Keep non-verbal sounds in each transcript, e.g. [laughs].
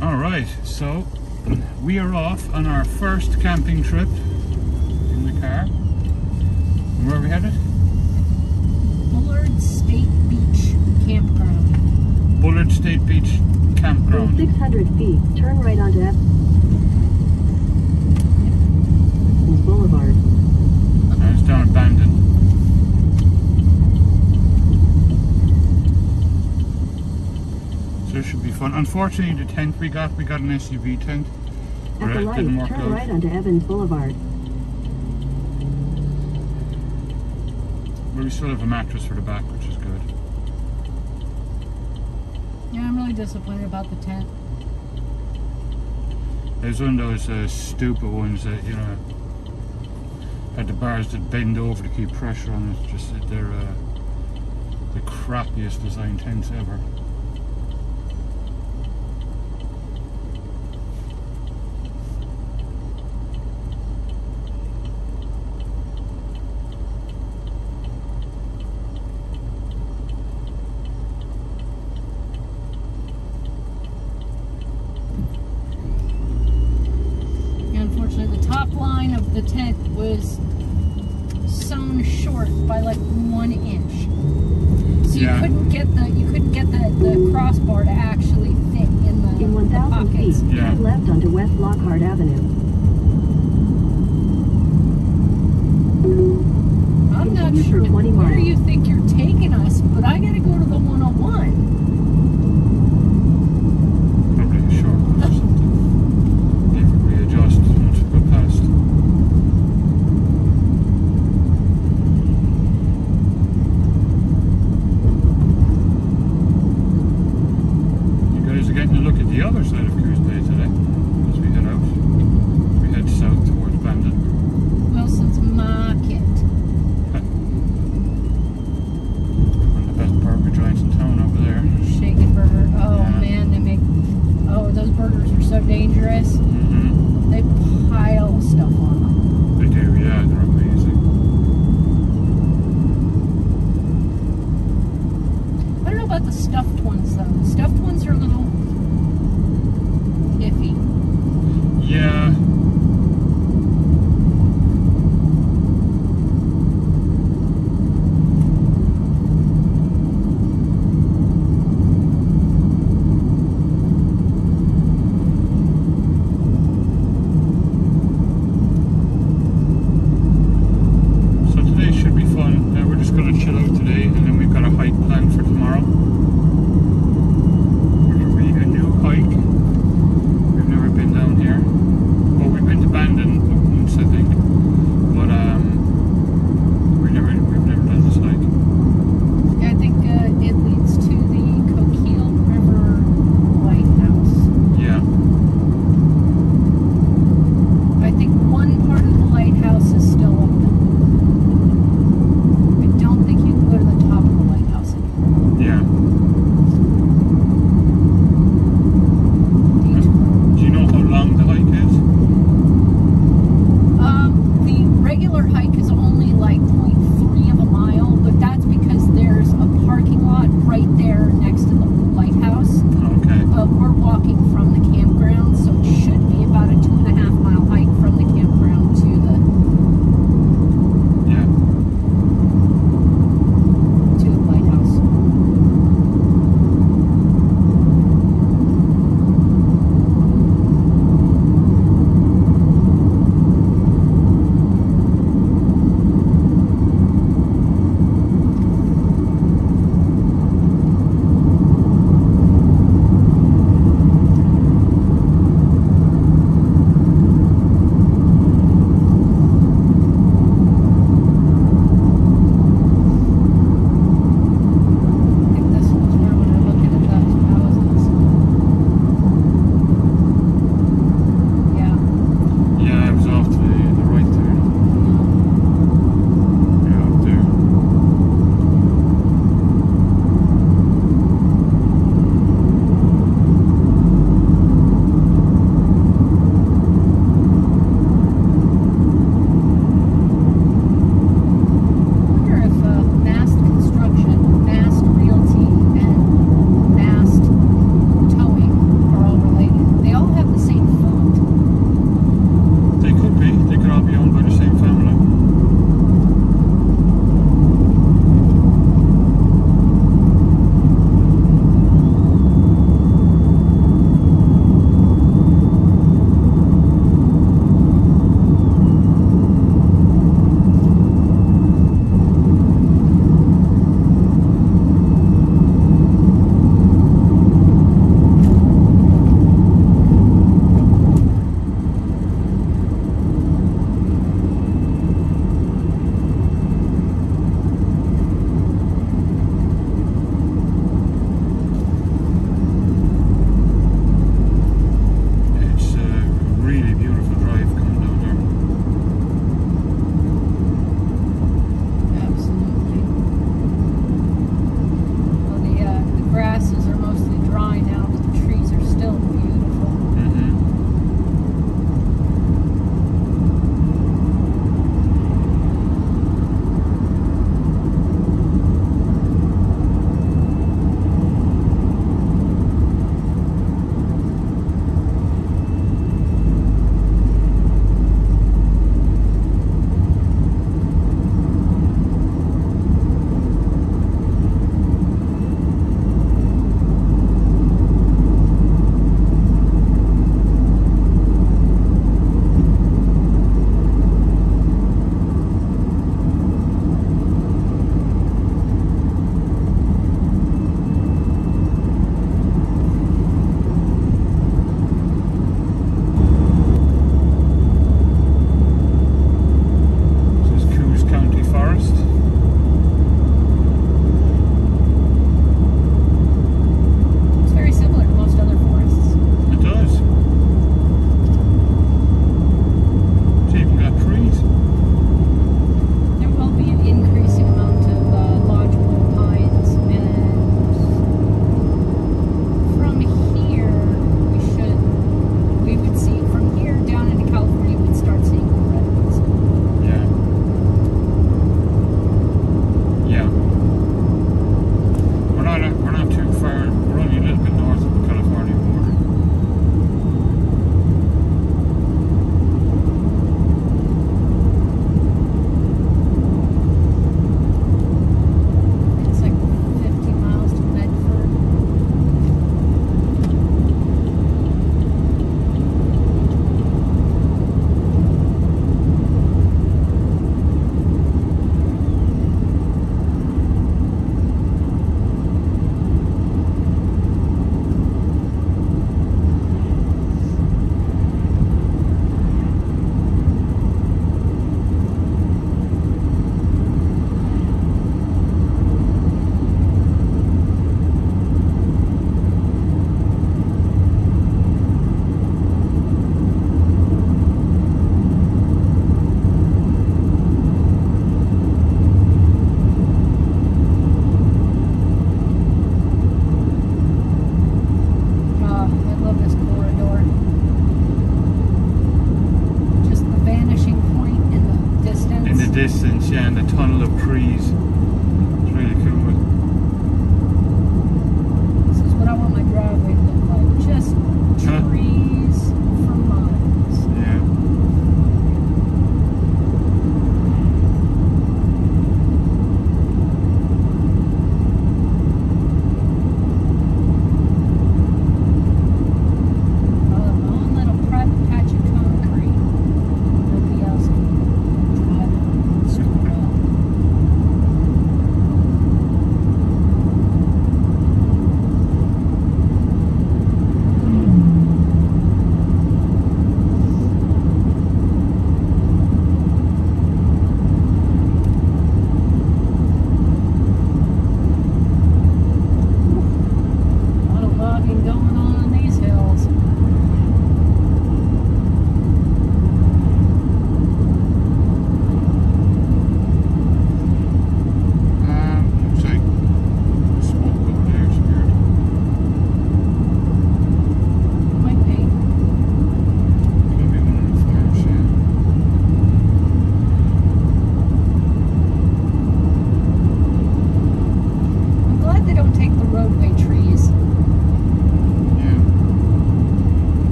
All right, so we are off on our first camping trip in the car. And where are we headed? Bullard State Beach Campground. Bullard State Beach In Campground. 600 feet, turn right onto Evans Boulevard. And it's down at Bandon. So it should be fun. Unfortunately, the tent we got, we got an SUV tent. At but the light, didn't work turn out. right onto Evans Boulevard. But we still have a mattress for the back, which is good. Yeah, I'm really disappointed about the tent. There's one of those uh, stupid ones that, you know, had the bars that bend over to keep pressure on it. Just that they're uh, the crappiest design tents ever.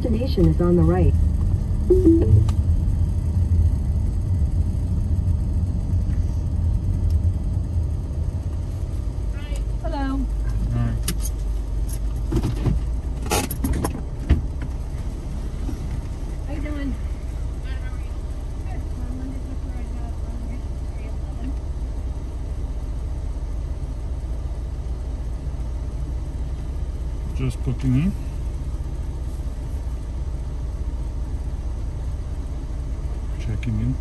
Destination is on the right. Hello. Alright. How you doing? Just booking in. Checking in.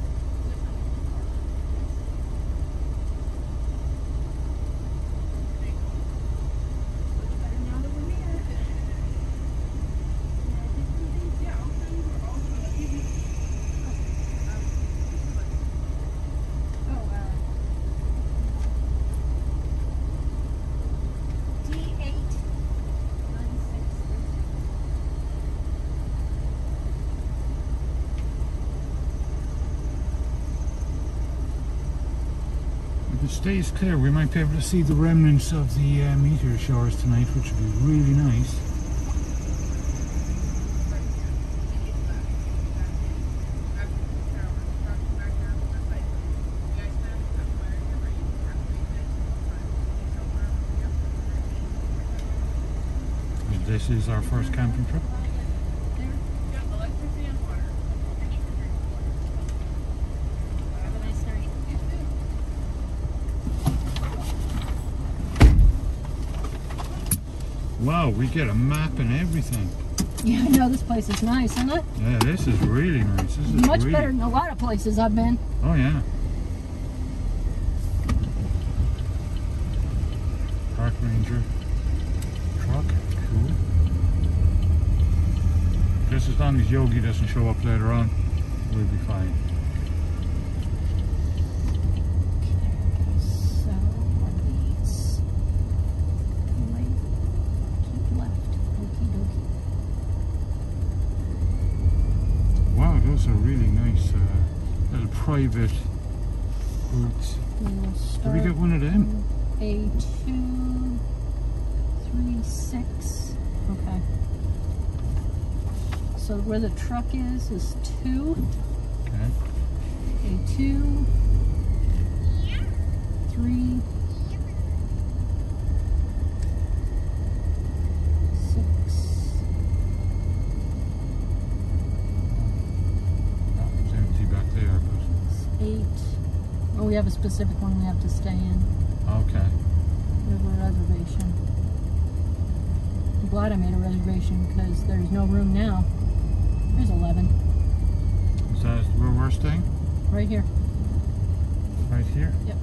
If it stays clear, we might be able to see the remnants of the uh, meteor showers tonight, which would be really nice. This is our first camping trip. Have a nice night. Wow, we get a map and everything. Yeah, I know this place is nice, isn't it? Yeah, this is really nice. This is Much really... better than a lot of places I've been. Oh yeah. Park Ranger truck, cool. Just as long as Yogi doesn't show up later on, we'll be fine. So, what are these? Right, keep left. Okie dokie. Wow, those are really nice uh, little private boots. And we'll Did we get one of them? A two, three, six. Okay. So where the truck is is two. Okay. A two, three, six. That was empty back there, but eight. Oh, we have a specific one we have to stay in. okay. We have a reservation. I'm glad I made a reservation because there's no room now. There's 11 Is that where we're staying? right here. Right here? Yep.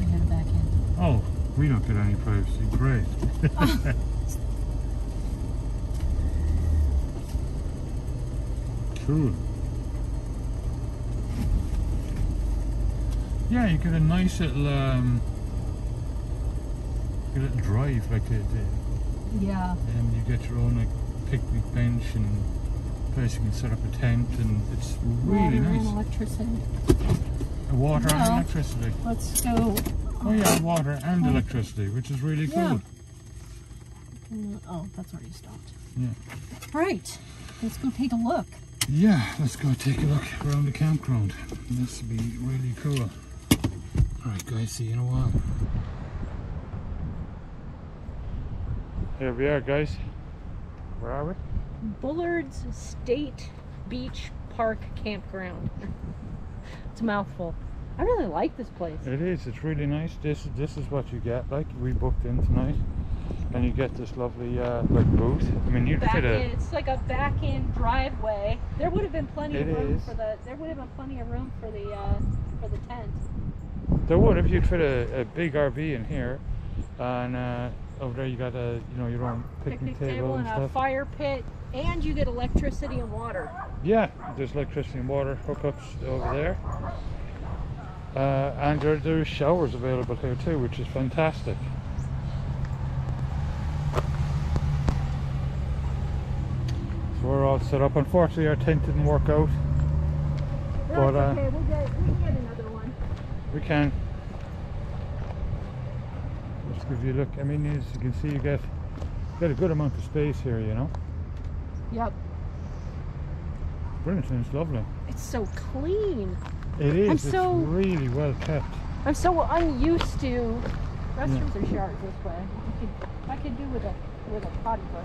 I got it back in. Oh, we don't get any privacy. Great. [laughs] [laughs] cool. Yeah, you get a nice little um, get a little drive, like a, the, Yeah. and you get your own like picnic bench and place you can set up a tent, and it's really Water and nice. electricity. Water and electricity. Let's go. Oh yeah, water and electricity, which is really cool. Yeah. Mm, Oh, that's already stopped. Yeah. Right. Let's go take a look. Yeah, let's go take a look around the campground. This will be really cool. Alright guys, see you in a while. Here we are guys. Where are we? Bullard's State Beach Park Campground. [laughs] it's a mouthful. I really like this place. It is, it's really nice. This this is what you get, like we booked in tonight. And you get this lovely uh like booth. I mean you'd back fit in, it's like a back in driveway. There would have been plenty of room is. for the there would have been plenty of room for the uh, for the tent. There would if you'd fit a, a big RV in here and uh over there you got a you know your own picnic, table, and and a fire pit and you get electricity and water. Yeah, there's electricity and water hookups over there. Uh, and there, there's showers available here too, which is fantastic. So we're all set up. Unfortunately, our tent didn't work out. But, uh, okay, we'll get, we can get another one. We can. Just give you a look. I mean, as you can see, you get get a good amount of space here. You know, Yep. brilliant. and It's lovely. It's so clean. It is. I'm it's so- really well kept. I'm so unused to restrooms are showered this way. I could, I could do with a with a potty break.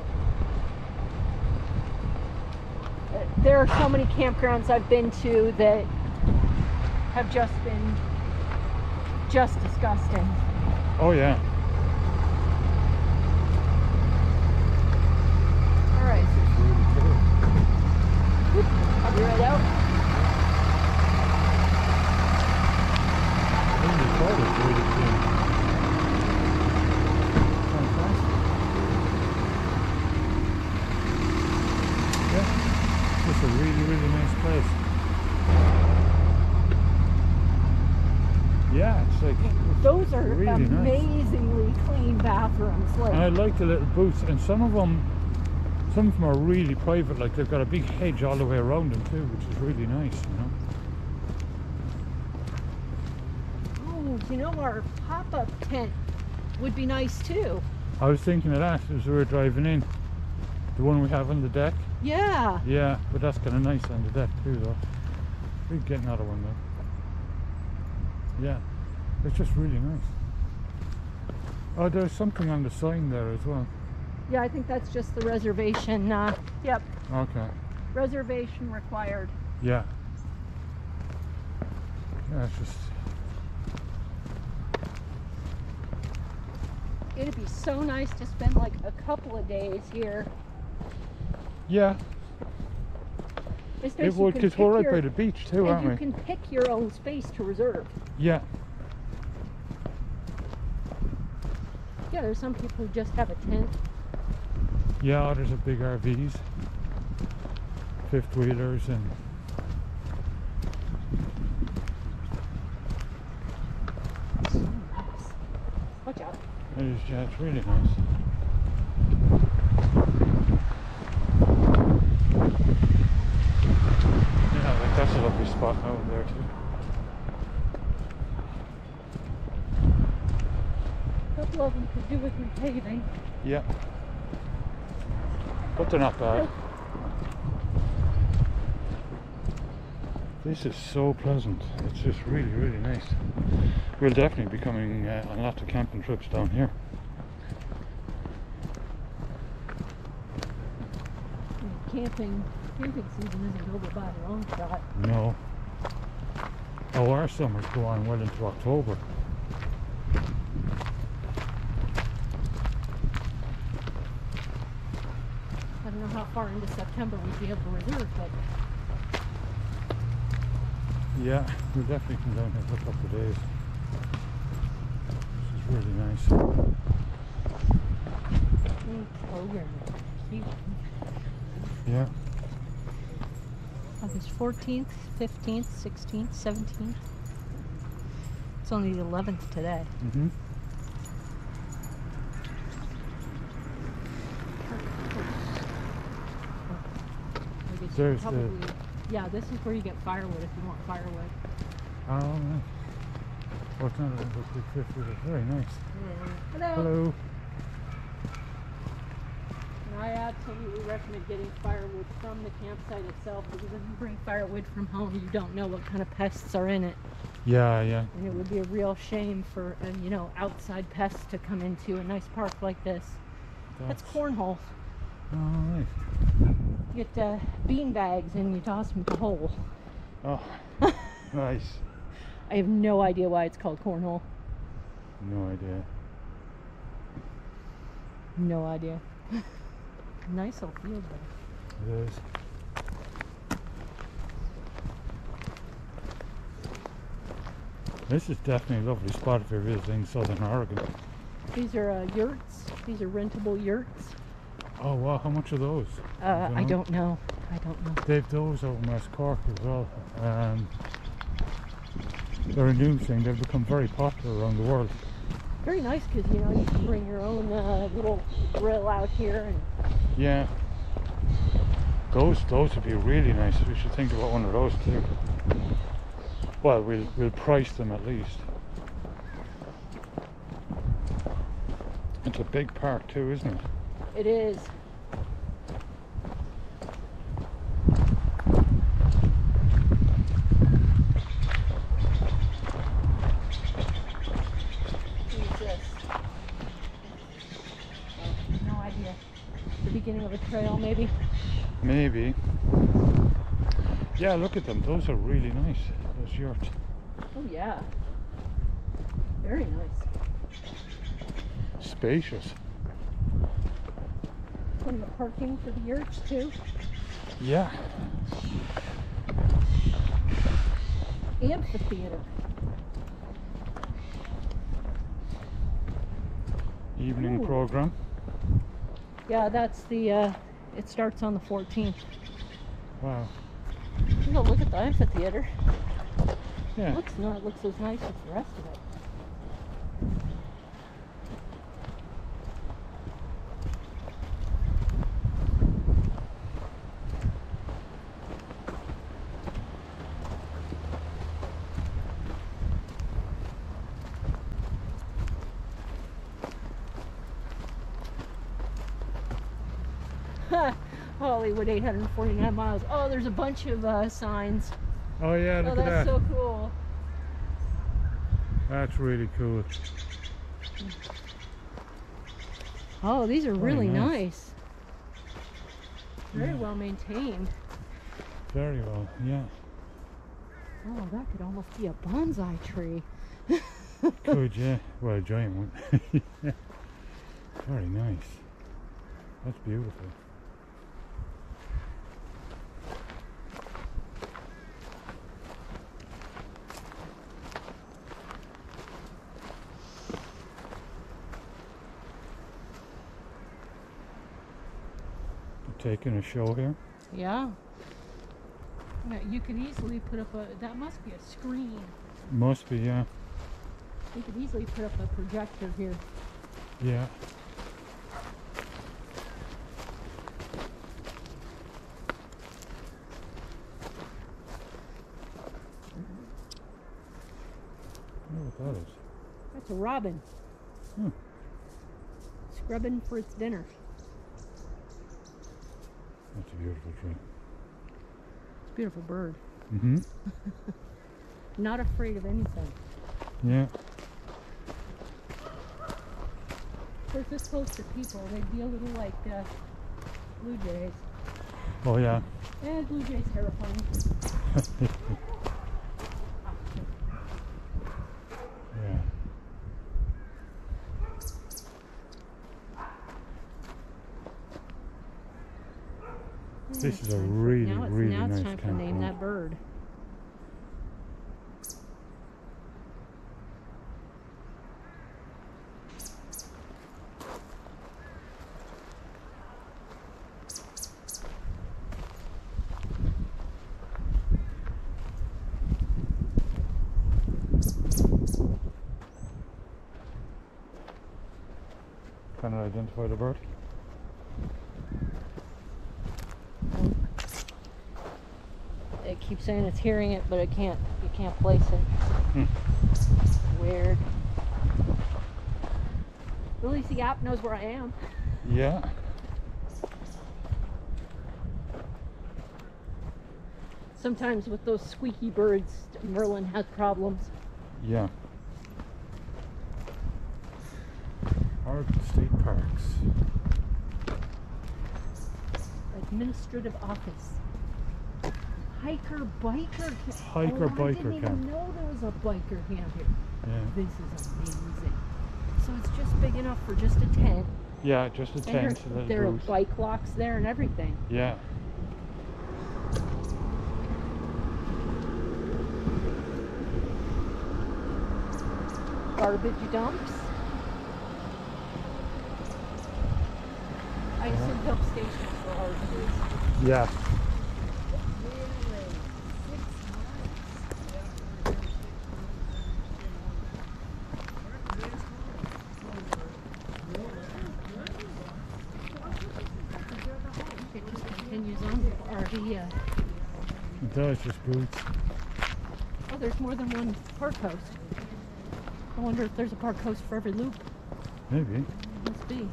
Uh, There are so many campgrounds I've been to that have just been just disgusting. Oh yeah. All right, It's really cool. I'll be right out. Even the toilet's really clean. Fantastic. Yeah. It's a really, really nice place. Yeah, it's like it's Those are really nice. amazingly clean bathrooms. Like And I like the little booths, and some of them, some of them are really private. Like they've got a big hedge all the way around them too, which is really nice. You know. Oh, you know, our pop-up tent would be nice too. I was thinking of that as we were driving in. The one we have on the deck. Yeah. Yeah, but that's kind of nice on the deck too, though. We could get another one though. Yeah, it's just really nice. Oh, there's something on the sign there as well. Yeah, I think that's just the reservation. Uh, yep, Okay. reservation required. Yeah. Yeah, it's just. It'd be so nice to spend like a couple of days here. Yeah, it you would, because we're right by the beach too, and aren't you we? can pick your own space to reserve. Yeah. Yeah, there's some people who just have a tent. Yeah, there's a big RVs, fifth wheelers, and So nice. Watch out. it is, yeah, it's really nice. Yeah, like that's a lovely spot out there too. A couple of them could do with repaving. Yeah. But they're not bad. This is so pleasant. It's just really, really nice. We'll definitely be coming uh, on lots of camping trips down here. Camping, camping season isn't over by a long shot. No. Oh, our summers go on well into October. Don't know how far into September we'd be able to reserve, but Yeah, we'll definitely come down here for a couple of days. This is really nice. mm. Cute. Yeah. August 14th, 15th, 16th, 17th. It's only the 11th today. Mm-hmm. I There's the- yeah, this is where you get firewood if you want firewood. Oh, nice. Oh, it's not a little big fifth wheeler. Very nice. Hello. Hello. And I absolutely recommend getting firewood from the campsite itself because if you bring firewood from home, you don't know what kind of pests are in it. Yeah, yeah. And it would be a real shame for, uh, you know, outside pests to come into a nice park like this. That's cornhole. Oh, nice. You get uh, bean bags and you toss them in the hole. Oh, [laughs] nice. I have no idea why it's called cornhole. No idea. No idea. [laughs] nice little field though. It is. This is definitely a lovely spot if you're visiting Southern Oregon. These are uh, yurts. These are rentable yurts. Oh wow, how much are those? Uh, I don't know. I don't know. They've those over in West Cork as well. Um, they're a new thing. They've become very popular around the world. Very nice because you know you can bring your own uh, little grill out here and Yeah. Those those would be really nice. We should think about one of those too. Well, we'll we'll price them at least. It's a big park too, isn't it? It is. Who's this? No idea. The beginning of a trail, maybe. Maybe. Yeah, look at them. Those are really nice. Those yurts. Oh yeah. Very nice. Spacious. Plenty the parking for the yurts too. Yeah. Amphitheater. Evening Ooh. program. Yeah, that's the. Uh, it starts on the 14th. Wow. You know, look at the amphitheater. Yeah. It Looks not looks as nice as the rest of it. Hollywood 849 miles. Oh, there's a bunch of uh, signs. Oh yeah, Oh, look at that's so cool. That's really cool. Oh, these are Very really nice. nice. Very Yeah. well maintained. Very well. Yeah. Oh, that could almost be a bonsai tree. [laughs] Could yeah. Well, a giant one. [laughs] Very nice. That's beautiful. Taking a show here. Yeah. You could easily put up a. That must be a screen. Must be, yeah. You could easily put up a projector here. Yeah. I don't know what that is. That's a robin. Hmm. Scrubbing for its dinner. Beautiful tree. It's a beautiful bird. Mm-hmm. [laughs] Not afraid of anything. Yeah. Course, this close to people, they'd be a little like uh, blue jays. Oh yeah. Eh, blue jays terrifying. [laughs] Yeah. This Yeah, is it's a time for- really, now it's, really now it's nice time to name campground. that bird. Can I the bird? It keeps saying it's hearing it, but it can't. You can't place it. Hmm. Weird. At least the app knows where I am. Yeah. Sometimes with those squeaky birds, Merlin has problems. Yeah. Oregon State Parks. Administrative office. Hiker biker camp. Hiker oh, I biker didn't camp. even know there was a biker camp here. Yeah. This is amazing. So it's just big enough for just a tent. Yeah, just a And tent, there, there are bike locks there and everything. Yeah. Garbage dumps. I assume uh-huh. dump stations for RVs. Yeah. It just continues on does, just boots. oh, there's more than one park post. I wonder if there's a park post for every loop. Maybe. Must be.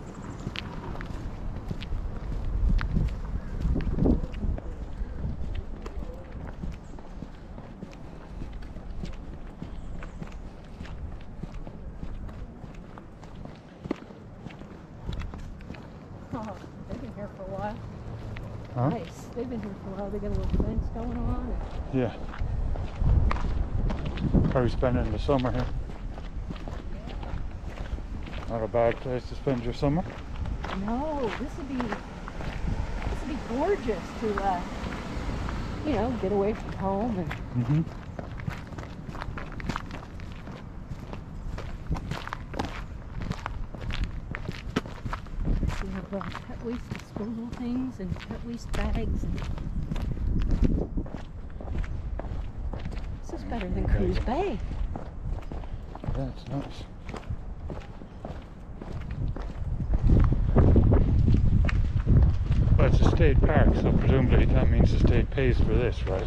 Yeah. Probably spending the summer here. Not a bad place to spend your summer. No, this would be this would be gorgeous to uh, you know get away from home and Mm-hmm. we have uh, pet waste disposal things and pet waste bags. And... This is better than Okay. Coos Bay. That's nice. Well, it's a state park, so presumably that means the state pays for this, right?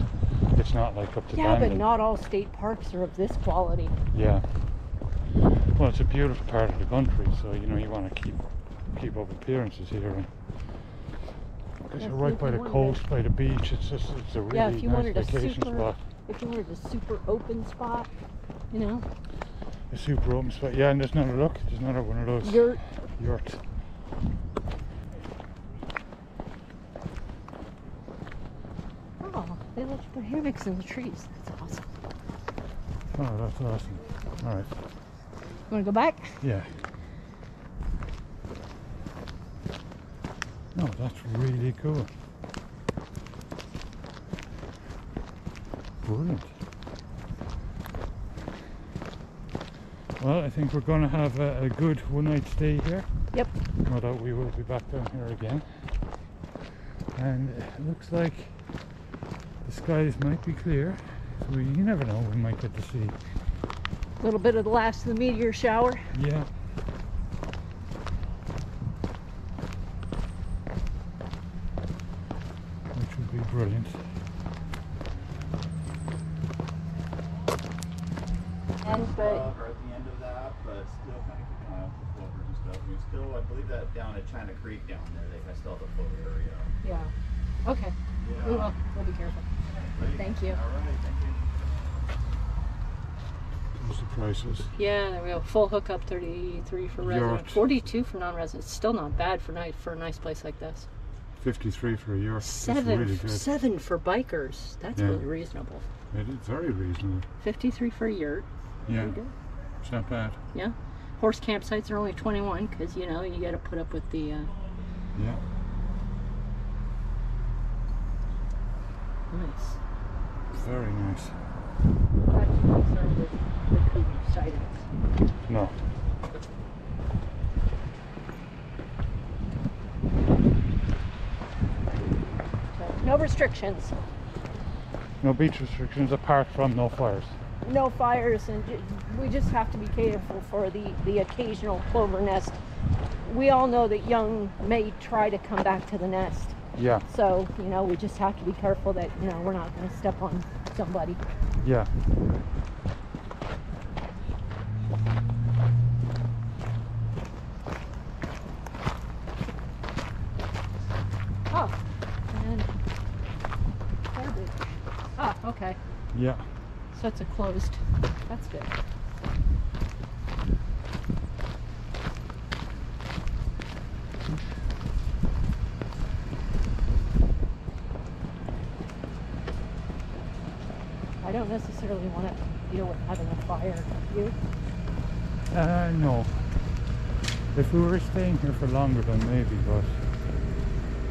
It's not like up to Yeah, but not all state parks are of this quality. Yeah. Well, it's a beautiful part of the country, so you know you want to keep keep up appearances here. Because you're right by the coast, by the beach. It's just it's a really Yeah, if you nice wanted a vacation super- spot. If you wanted a super open spot, you know, A super open spot. Yeah, and there's another look. There's another one of those yurt. yurts. Oh, they left their hammocks in the trees. That's awesome. Oh, that's awesome. All right. You want to go back? Yeah. No, that's really cool. Brilliant. Well, I think we're going to have a, a good one night stay here. Yep. No doubt we will be back down here again. And it looks like the skies might be clear. So we, you never know, we might get to see. A little bit of the last of the meteor shower. Yeah. Which would be brilliant. And but uh, are at the end of that, but still kind of keeping an eye out for floaters and stuff. We still, I believe that down at China Creek down there, they have still have a float area. yeah. Okay. We will. We'll be careful. Ready? Thank you. All right, thank you. Those are the prices. Yeah, there we go. Full hookup, thirty-three for resident, Yurt. forty-two for non-resident. Still not bad for night for a nice place like this. 53 for a year. Seven, really seven for bikers. That's Yeah. really reasonable. It is very reasonable. Fifty-three for a yurt. Yeah, it's not bad. Yeah. Horse campsites are only twenty-one because you know you got to put up with the. Uh, Yeah. nice. Very nice. Sightings. No. No restrictions. No beach restrictions apart from no fires. no fires and we just have to be careful for the the occasional plover nest we all know that young may try to come back to the nest Yeah, so you know we just have to be careful that you know we're not going to step on somebody yeah. oh and garbage ah Oh, ah, okay Yeah. so it's a closed that's good I don't necessarily want to deal with having a fire. You? Uh, no. If we were staying here for longer, then maybe, but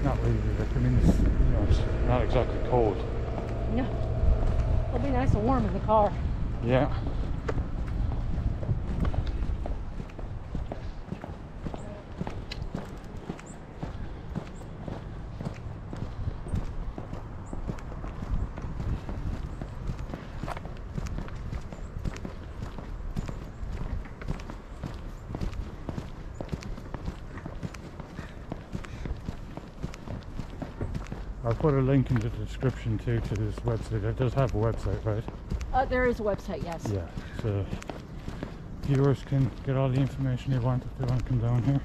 not really. Like, I mean, it's, you know, it's not exactly cold. No. It'll be nice and warm in the car. Yeah. Link in the description too to this website. It does have a website, right? Uh, there is a website, yes. Yeah. So viewers can get all the information they want if they want to come down here.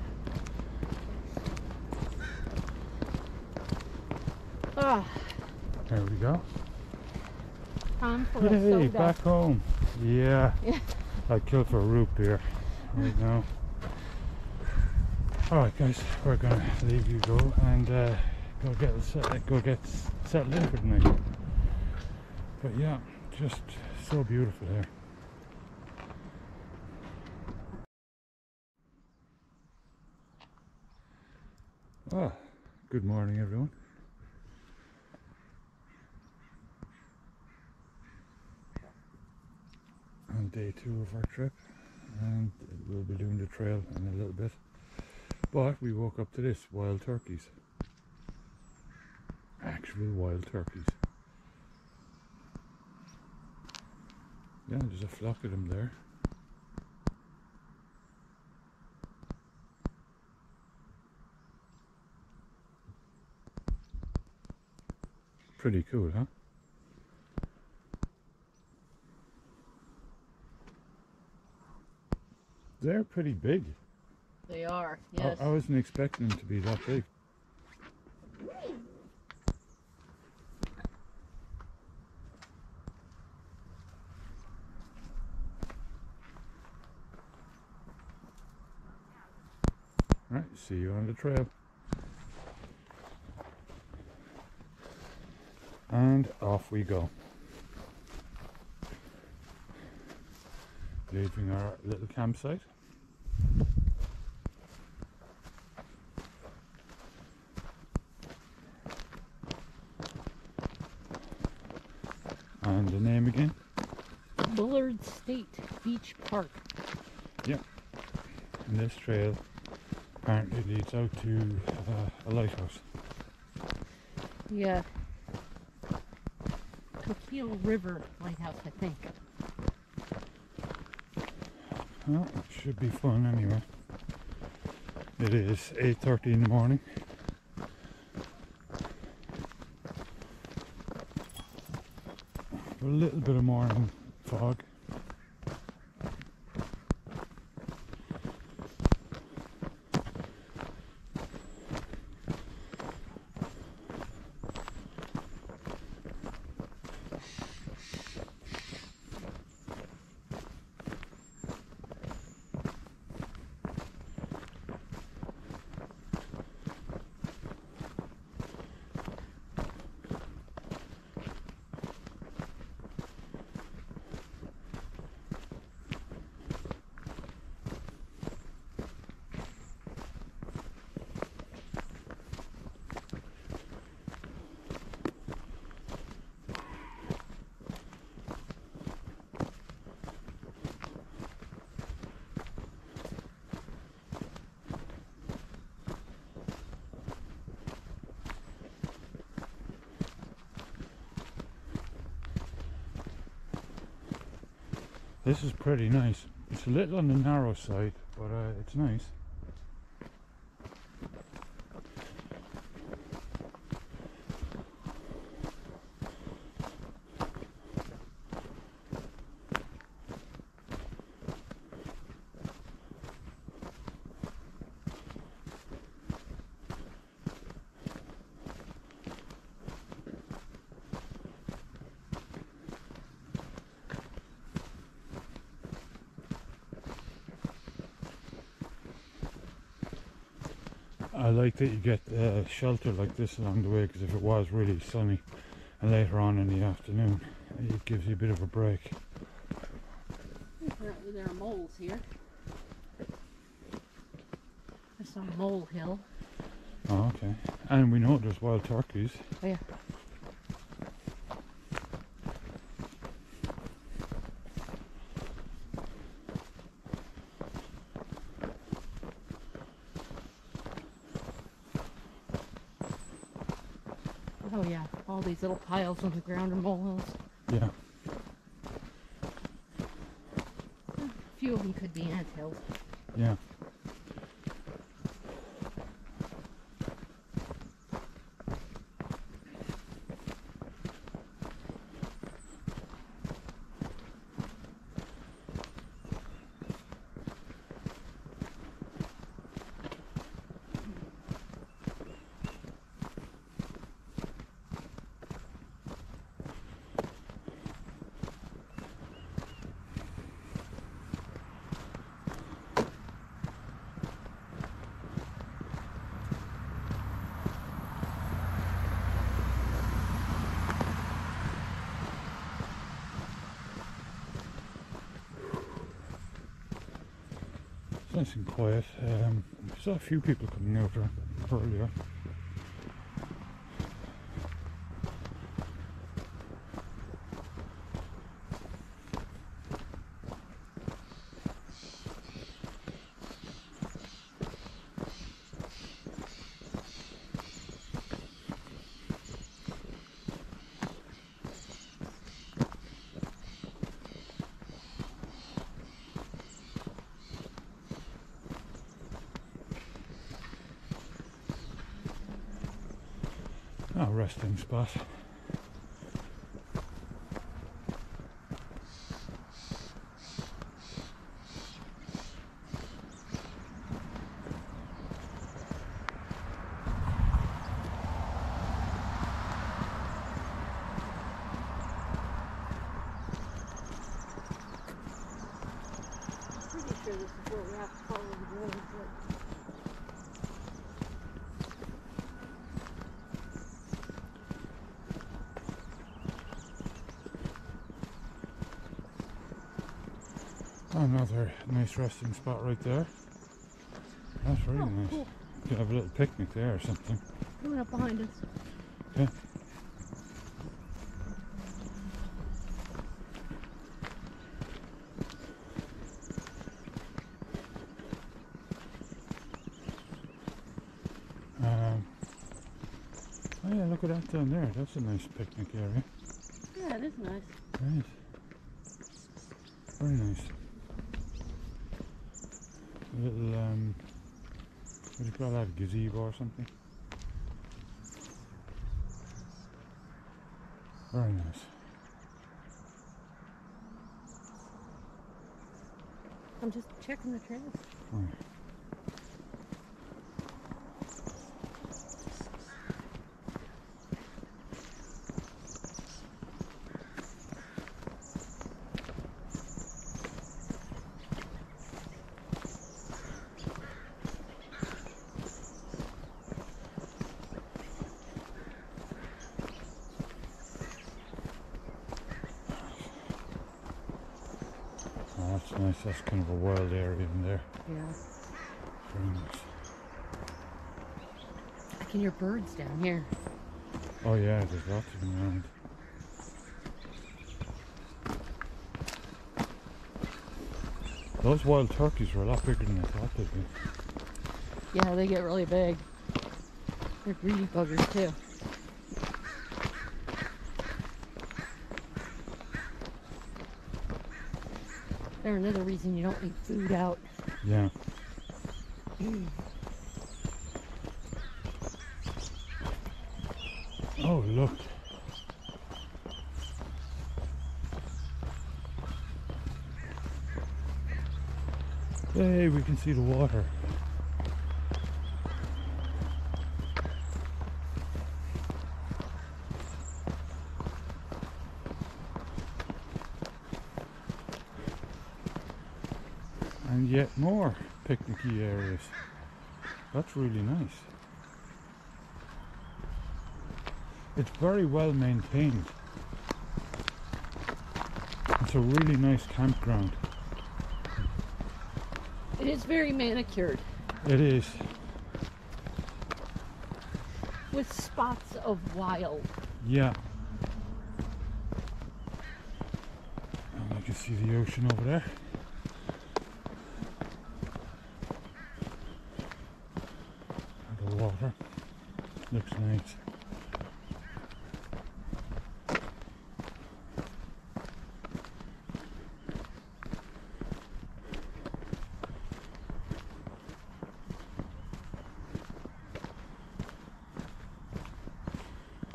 Ah, There we go. time for Yay, soda. back home. Yeah. Yeah. [laughs] I killed for a root beer right now. Alright guys, we're gonna leave you go and uh, go get set, go get settled in for the night. But yeah, just so beautiful here. Ah, good morning everyone. on day two of our trip and we'll be doing the trail in a little bit but we woke up to this wild turkeys actual wild turkeys yeah there's a flock of them there pretty cool huh they're pretty big They are, I- yes. I, wasn't expecting them to be that big. Right, see you on the trail. And off we go. Leaving our little campsite. And the name again? Bullard State Beach Park. Yep. And this trail apparently leads out to uh, a lighthouse. Yeah. Coquille River Lighthouse, I think. Well, it should be fun anyway. It is 8.30 in the morning. A little bit of morning fog. This is pretty nice. It's a little on the narrow side, but uh, it's nice. I like that you get uh, shelter like this along the way because if it was really sunny and later on in the afternoon, it gives you a bit of a break. Apparently there are moles here. There's some mole hill. Oh, okay. And we know there's wild turkeys. Oh yeah. Oh yeah, all these little piles on the ground are molehills. Yeah. A few of them could be ant hills. Yeah. Nice and quiet. Um, saw a few people coming out earlier. Oh, resting spot. Pretty sure this is where we have to follow the road, but Another nice resting spot right there. That's really Oh, nice. cool. Could have a little picnic there or something. coming up behind us. Yeah. Um, oh yeah, look at that down there. That's a nice picnic area. Yeah, it is nice. Right. Very nice. A little, um, what do you call that? Gazebo or something? Very nice. I'm just checking the trails. Right. Oh, that's. Kind of a wild area in there. Yeah. Very nice. I can hear birds down here. Oh yeah, there's lots of them around. Those wild turkeys were a lot bigger than I thought they'd be. Yeah, they get really big. They're greedy buggers too. They're another reason you don't leave food out. Yeah. oh look. Hey, we can see the water. and yet more areas. That's really nice. It's very well maintained. It's a really nice campground. It is very manicured It is. with spots of wild. Yeah. And I can see the ocean over there. And the water. Looks nice.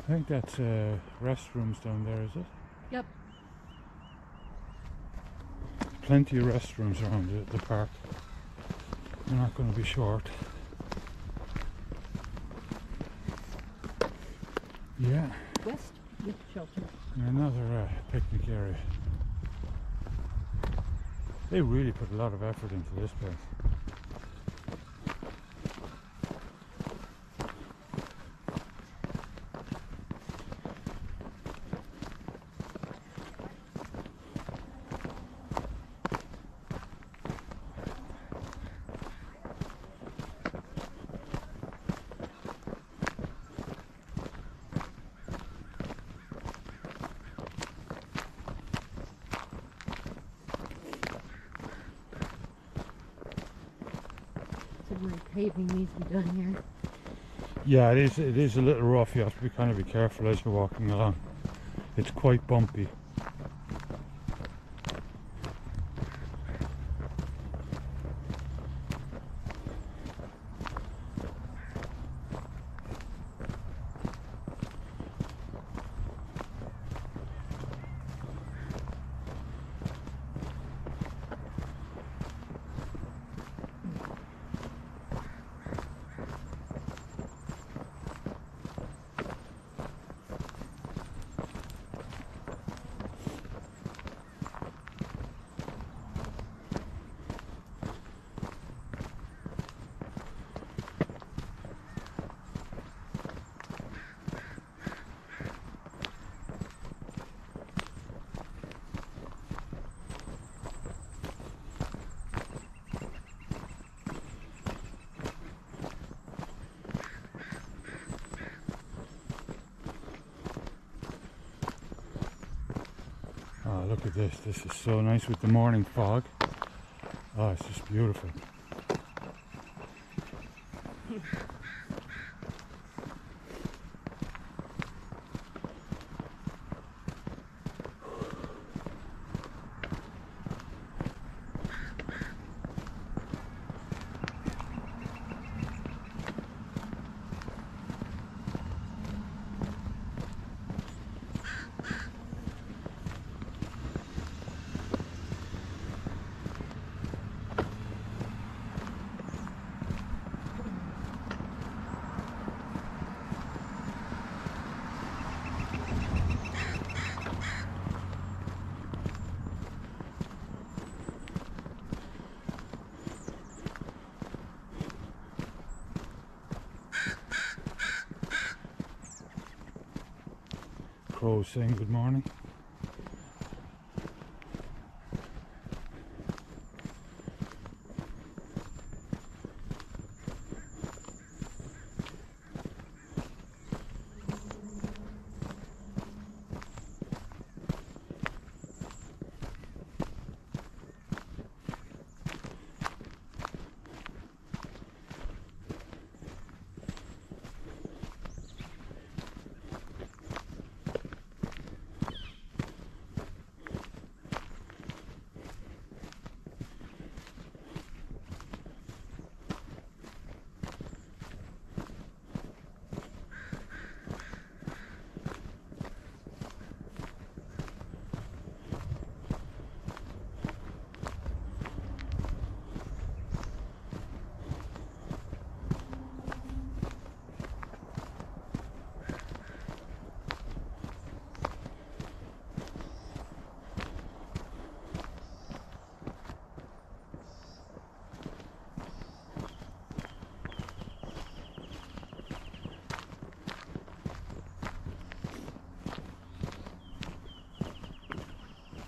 I think that's uh, restrooms down there, is it? Yep. Plenty of restrooms around the, the park. They're not going to be short. Yeah, West Youth Shelter. another uh, picnic area. They really put a lot of effort into this place. some repaving needs to be done here. Yeah, it is. It is a little rough. You have to be kind of be careful as you're walking along. It's quite bumpy. Oh, look This is so nice with the morning fog. Oh, it's just beautiful. Saying good morning.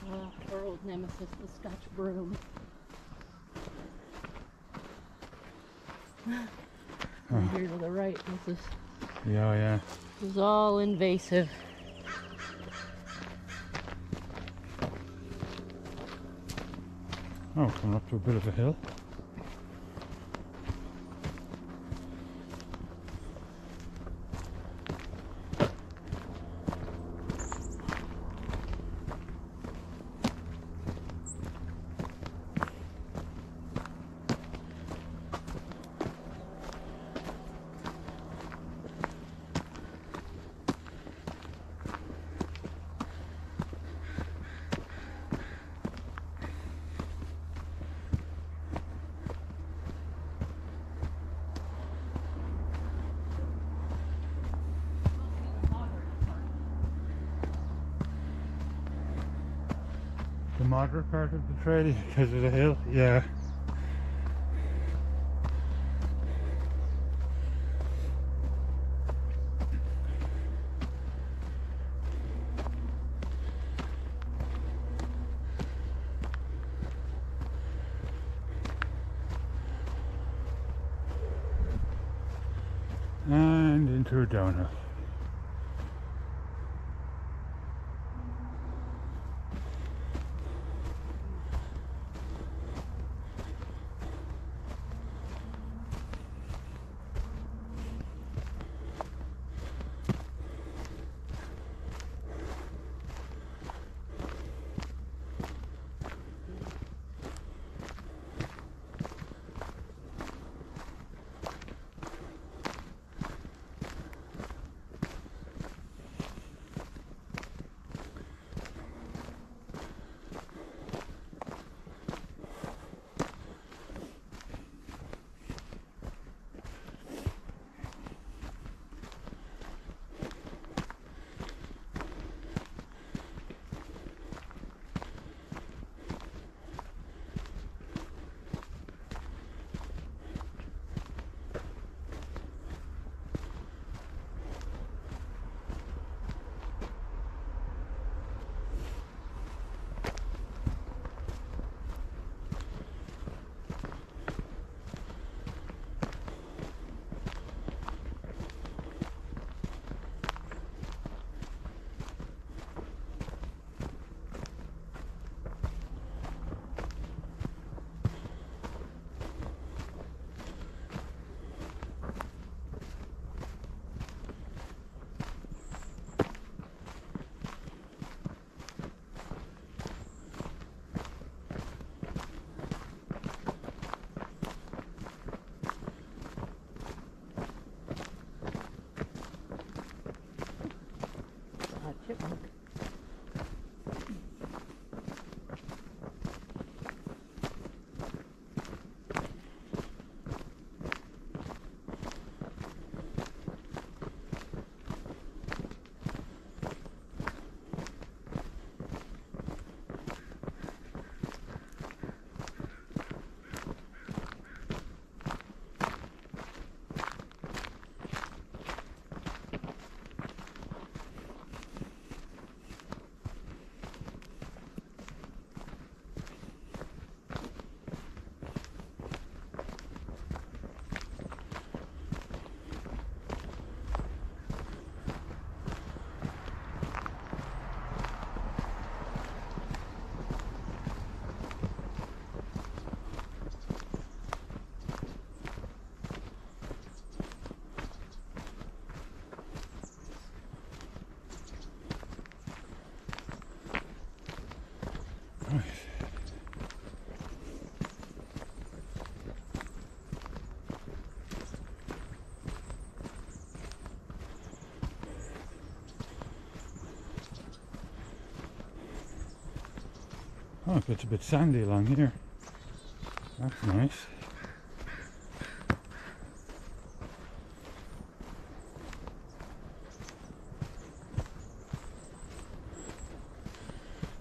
Uh, our old nemesis, the Scotch broom. And here to the right, this is, Yeah, yeah. this is all invasive. Oh, coming up to a bit of a hill. Moderate part of the trail because of the hill. Yeah. Oh, it gets a bit sandy along here. That's nice.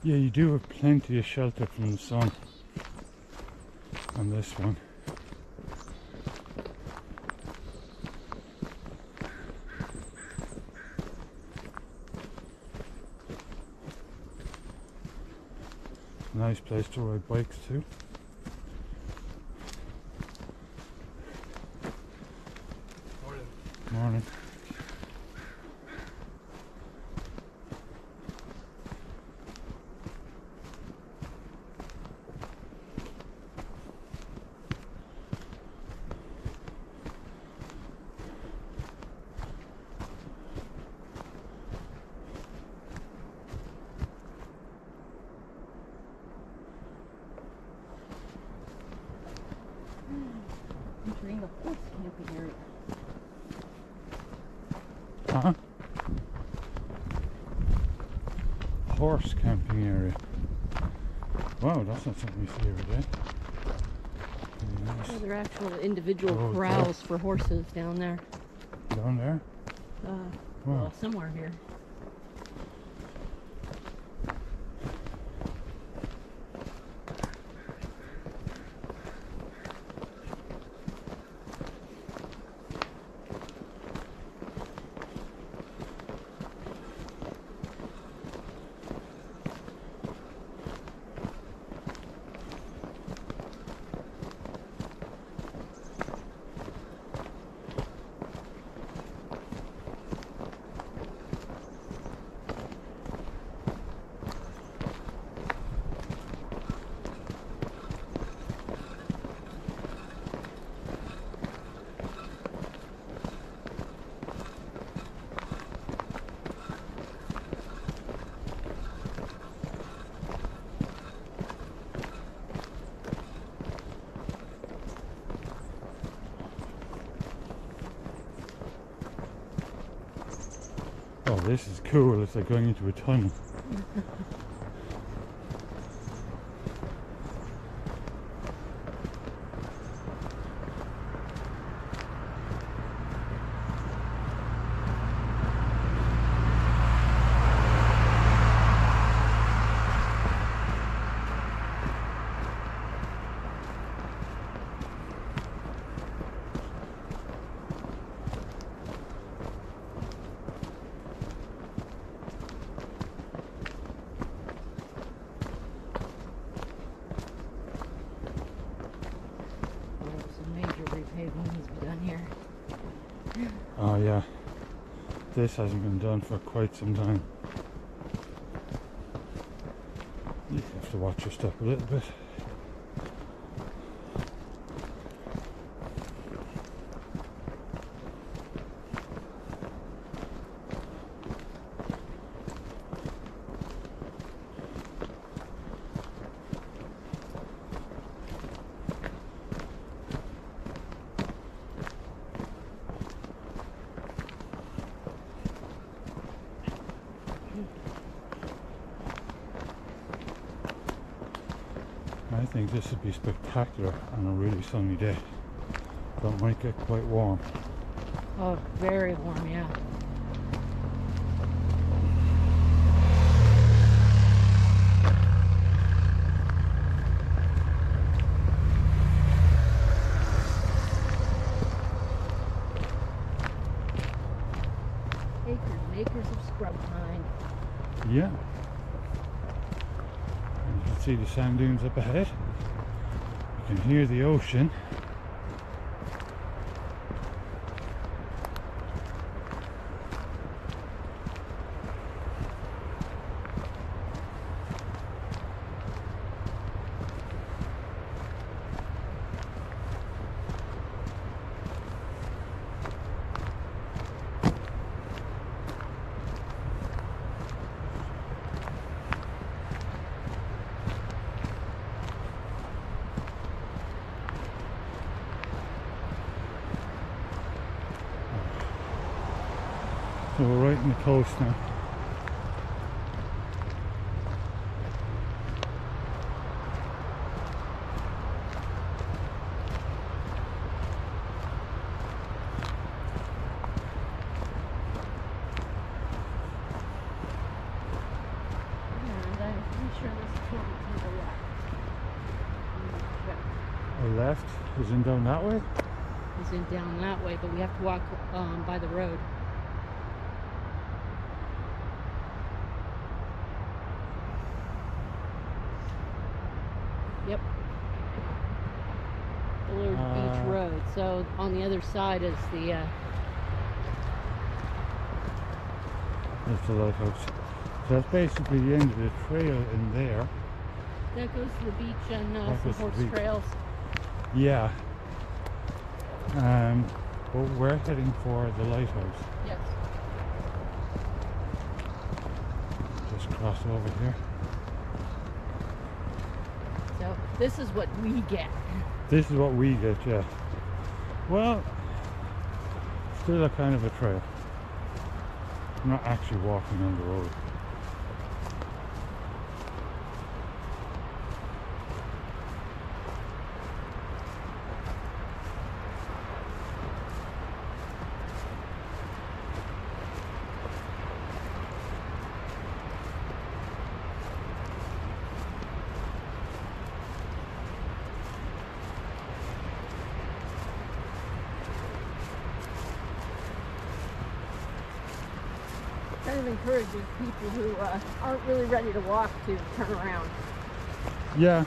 Yeah, you do have plenty of shelter from the sun on this one. Nice place to ride bikes too. Morning. Entering the horse camping area. Huh? Horse camping area. Wow, that's not something you see every day. Very nice. Those are actual individual Oh, okay. corrals for horses down there. Down there? Uh, Wow. well, somewhere here. Oh, this is cool. It's like going into a tunnel. Well, some major repaving needs to be done here. Oh yeah. This hasn't been done for quite some time. You have to watch your step a little bit. I think this would be spectacular on a really sunny day. But it might get quite warm. Oh, very warm, yeah. Acres and acres of scrub pine. Yeah. And you can see the sand dunes up ahead. Hear the ocean. So we're right in the coast now. A left? is in down that way? Is in down that way, but we have to walk um, by the road. Side is the uh, That's the lighthouse. So that's basically the end of the trail in there. that goes to the beach and uh, some the horse trails. Yeah. Um, but we're heading for the lighthouse. Yes. Just cross over here. So this is what we get. This is what we get, yeah. Well, still a kind of a trail. I'm not actually walking on the road. Kind of encourages people who uh, aren't really ready to walk to turn around. Yeah.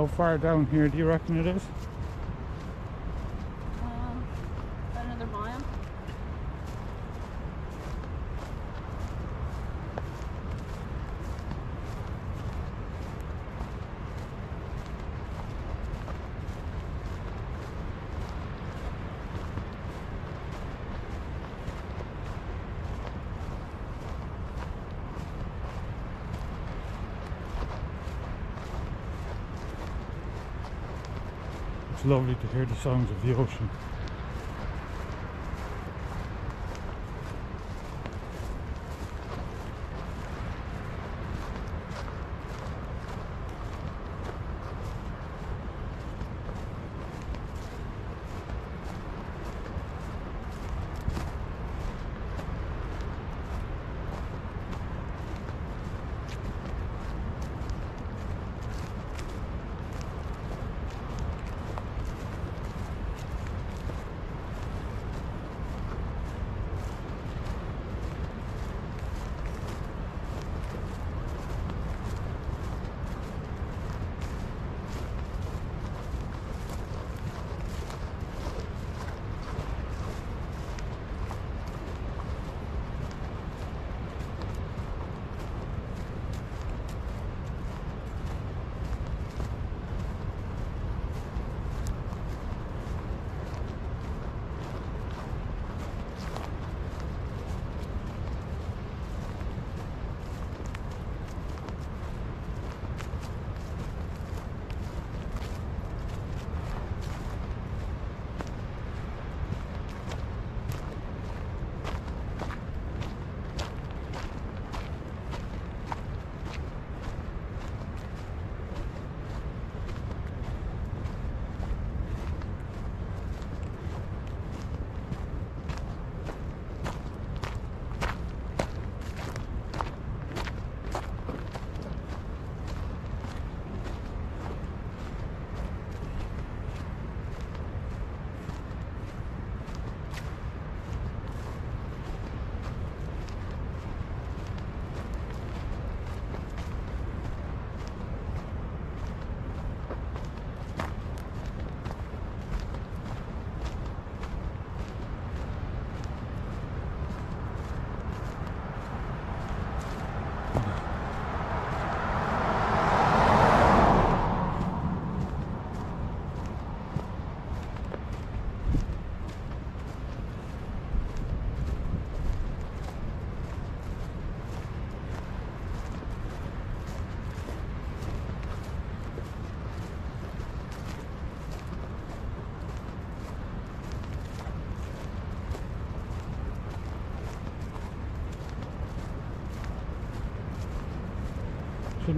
How far down here do you reckon it is? Um, about another mile. It's lovely to hear the sounds of the ocean.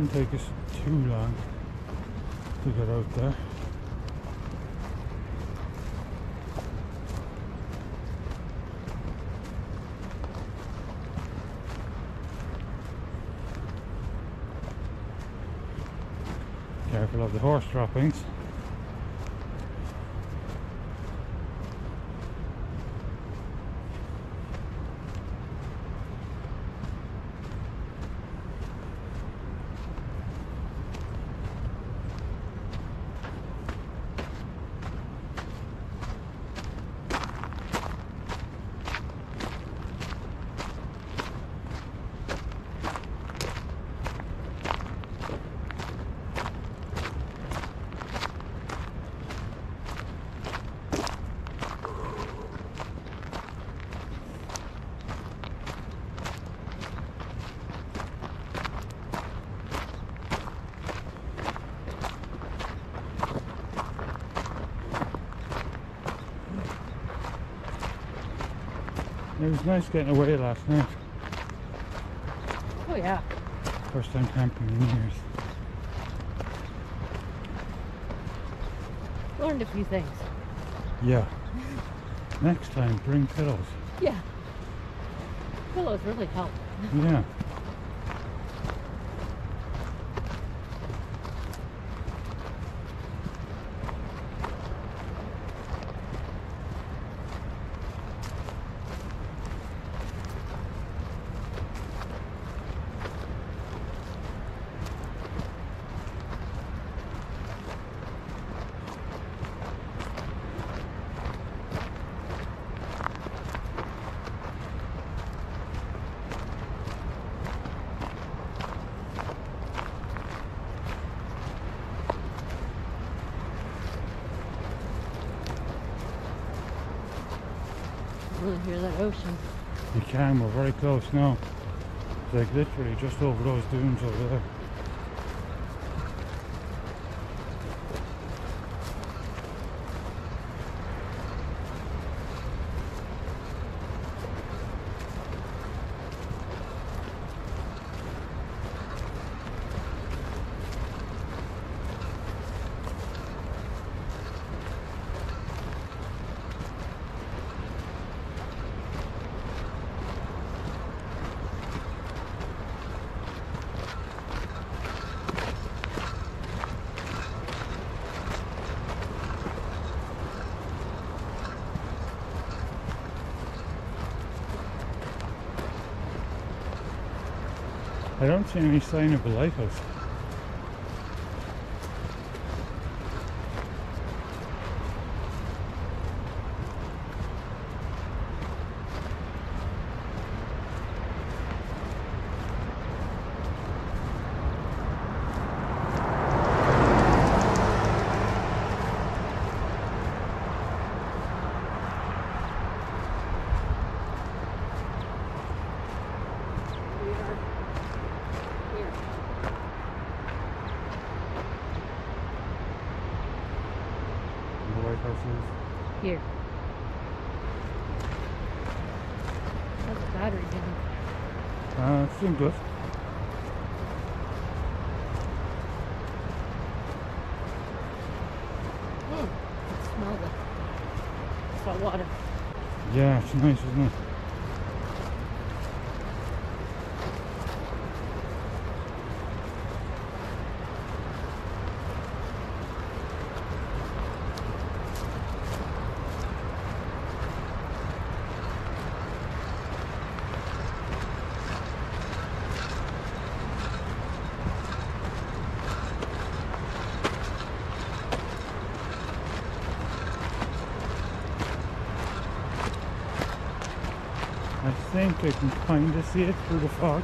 Didn't take us too long to get out there. Careful of the horse droppings. It was nice getting away last night. Oh yeah. First time camping in years. Learned a few things. Yeah. Next time, bring pillows. Yeah. Pillows really help. Yeah. Really hear that ocean. You can, we're very close now. Like literally just over those dunes over there. I don't see any sign of a lighthouse. We are here. The lighthouse is. Here. How's the battery doing? Uh, it's doing good. Hmm. I smell the salt water. Yeah, it's nice, isn't it? I think I can kind of see it through the fog.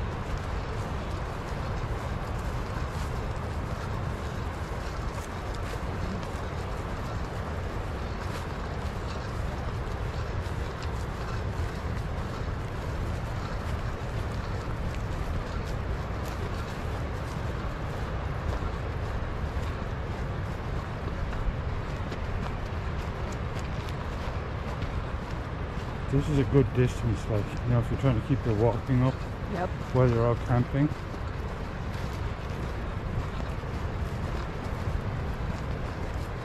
is a good distance, like, you know, if you're trying to keep your walking up yep. while you're out camping.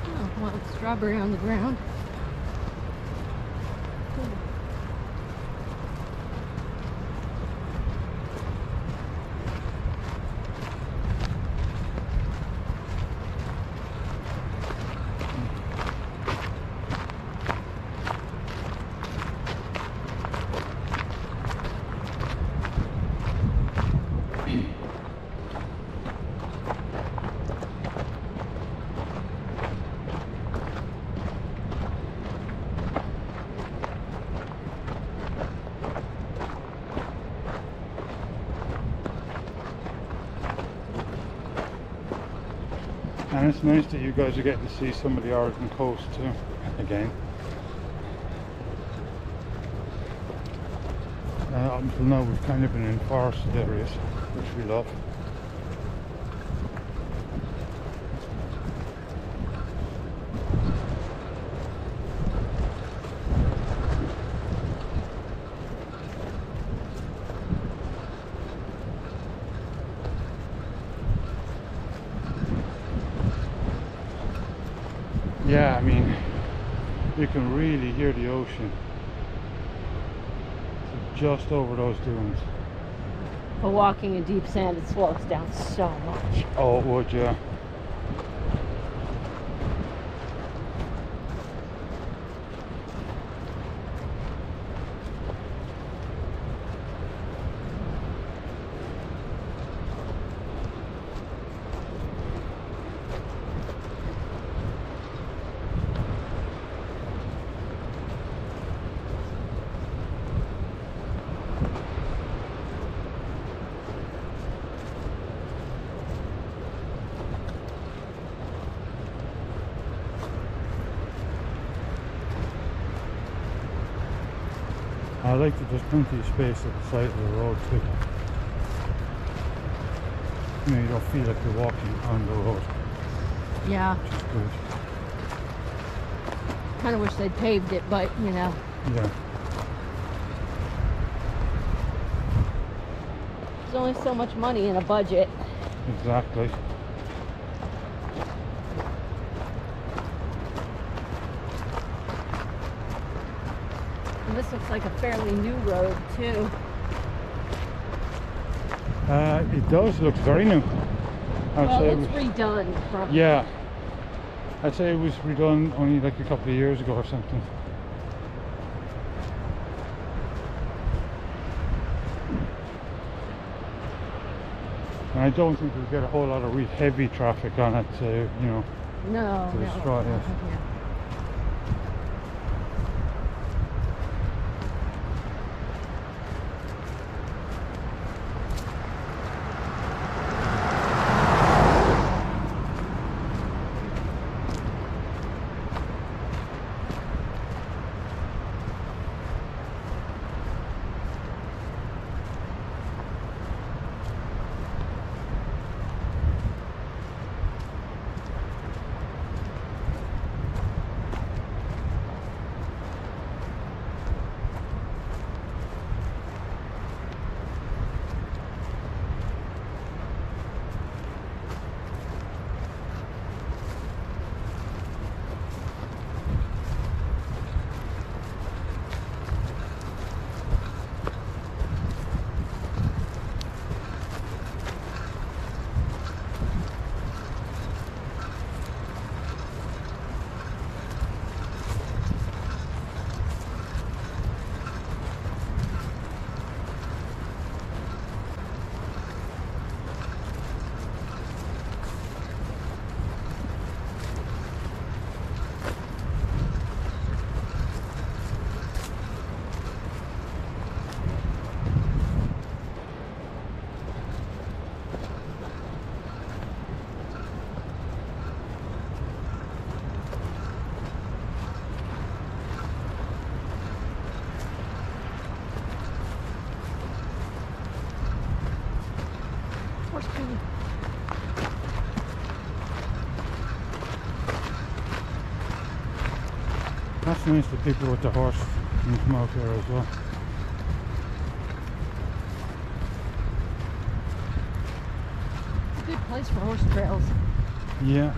Oh, well, strawberry on the ground. Nice that you guys are getting to see some of the Oregon coast too, again. Uh, up until now we've kind of been in forested areas, which we love. Yeah, I mean, you can really hear the ocean just over those dunes. But walking in deep sand, it slows down so much. Oh, it would yeah. There's plenty of space at the side of the road too. You know, you don't feel like you're walking on the road, Yeah, which is good. kind of wish they'd paved it, but you know, Yeah. there's only so much money in a budget. Exactly. Looks like a fairly new road too. Uh, it does look very new. I'd Well, say it it's was, redone from. yeah. I'd say it was redone only like a couple of years ago or something. And I don't think we'll get a whole lot of heavy traffic on it to, you know, No, To no. destroy it. Yeah. Horse Nice for people with the horse can come out here as well. It's a good place for horse trails. Yeah.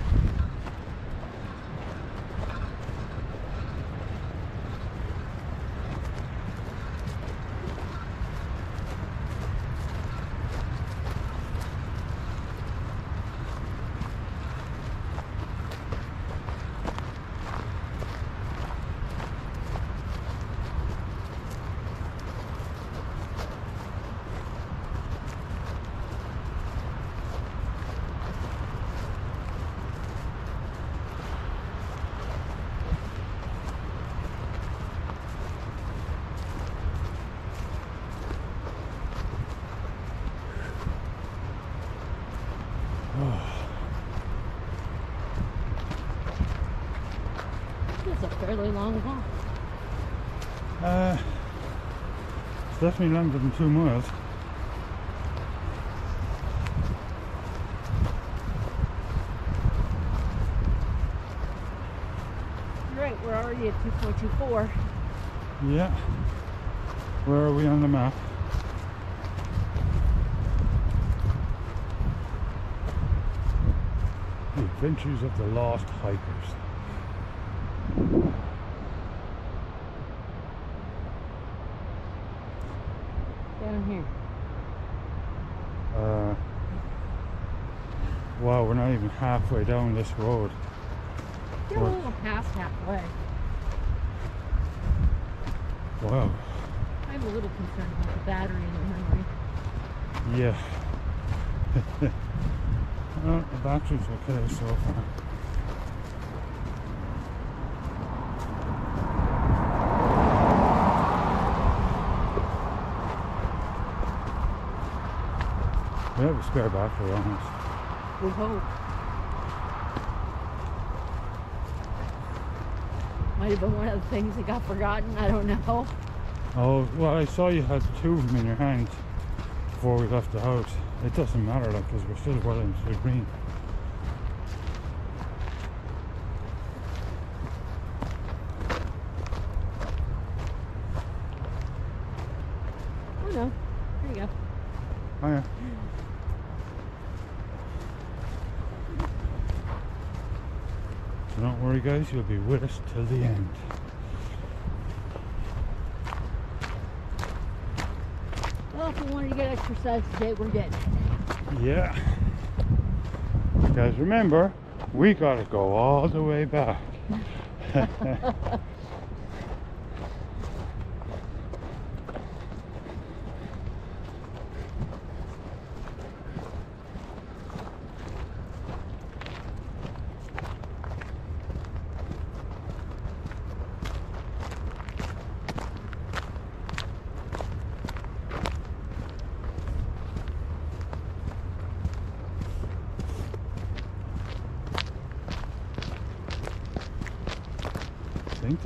Definitely longer than two miles. Right, we're already at 2.24. Yeah. Where are we on the map? The Adventures of the Lost Hikers. Down here. Uh, wow, we're not even halfway down this road. Still a little past halfway. Wow. I'm a little concerned about the battery in the memory. Yeah. [laughs] well, the battery's okay so far. We have a spare battery us. We hope. Might have been one of the things that got forgotten. I don't know. Oh, well, I saw you had two of them in your hands before we left the house. It doesn't matter, like, because we're still well into the green. Oh no. Here you go. Oh, yeah. So you'll be with us till the end. Well, if we wanted to get exercise today, we're getting it. Yeah. Guys, remember, we gotta go all the way back. [laughs]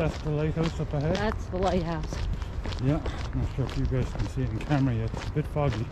that's the lighthouse up ahead. That's the lighthouse. Yeah, not sure if you guys can see it in camera yet. It's a bit foggy.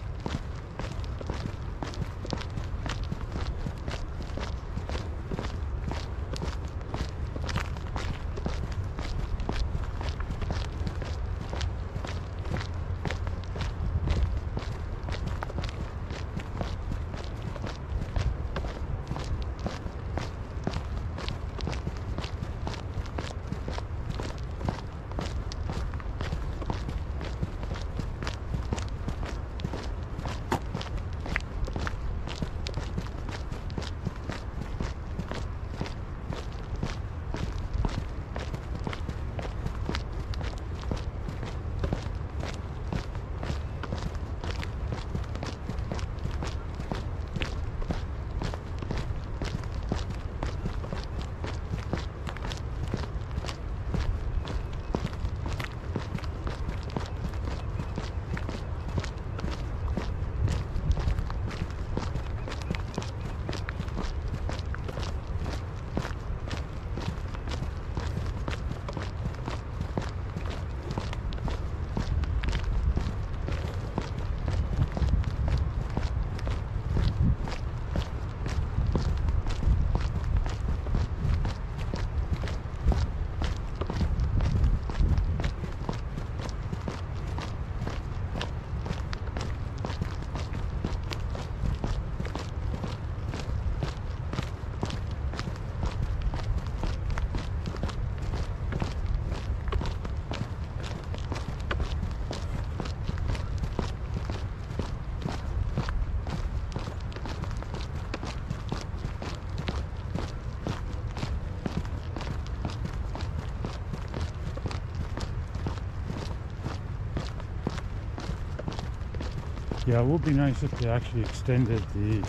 Yeah, it would be nice if they actually extended the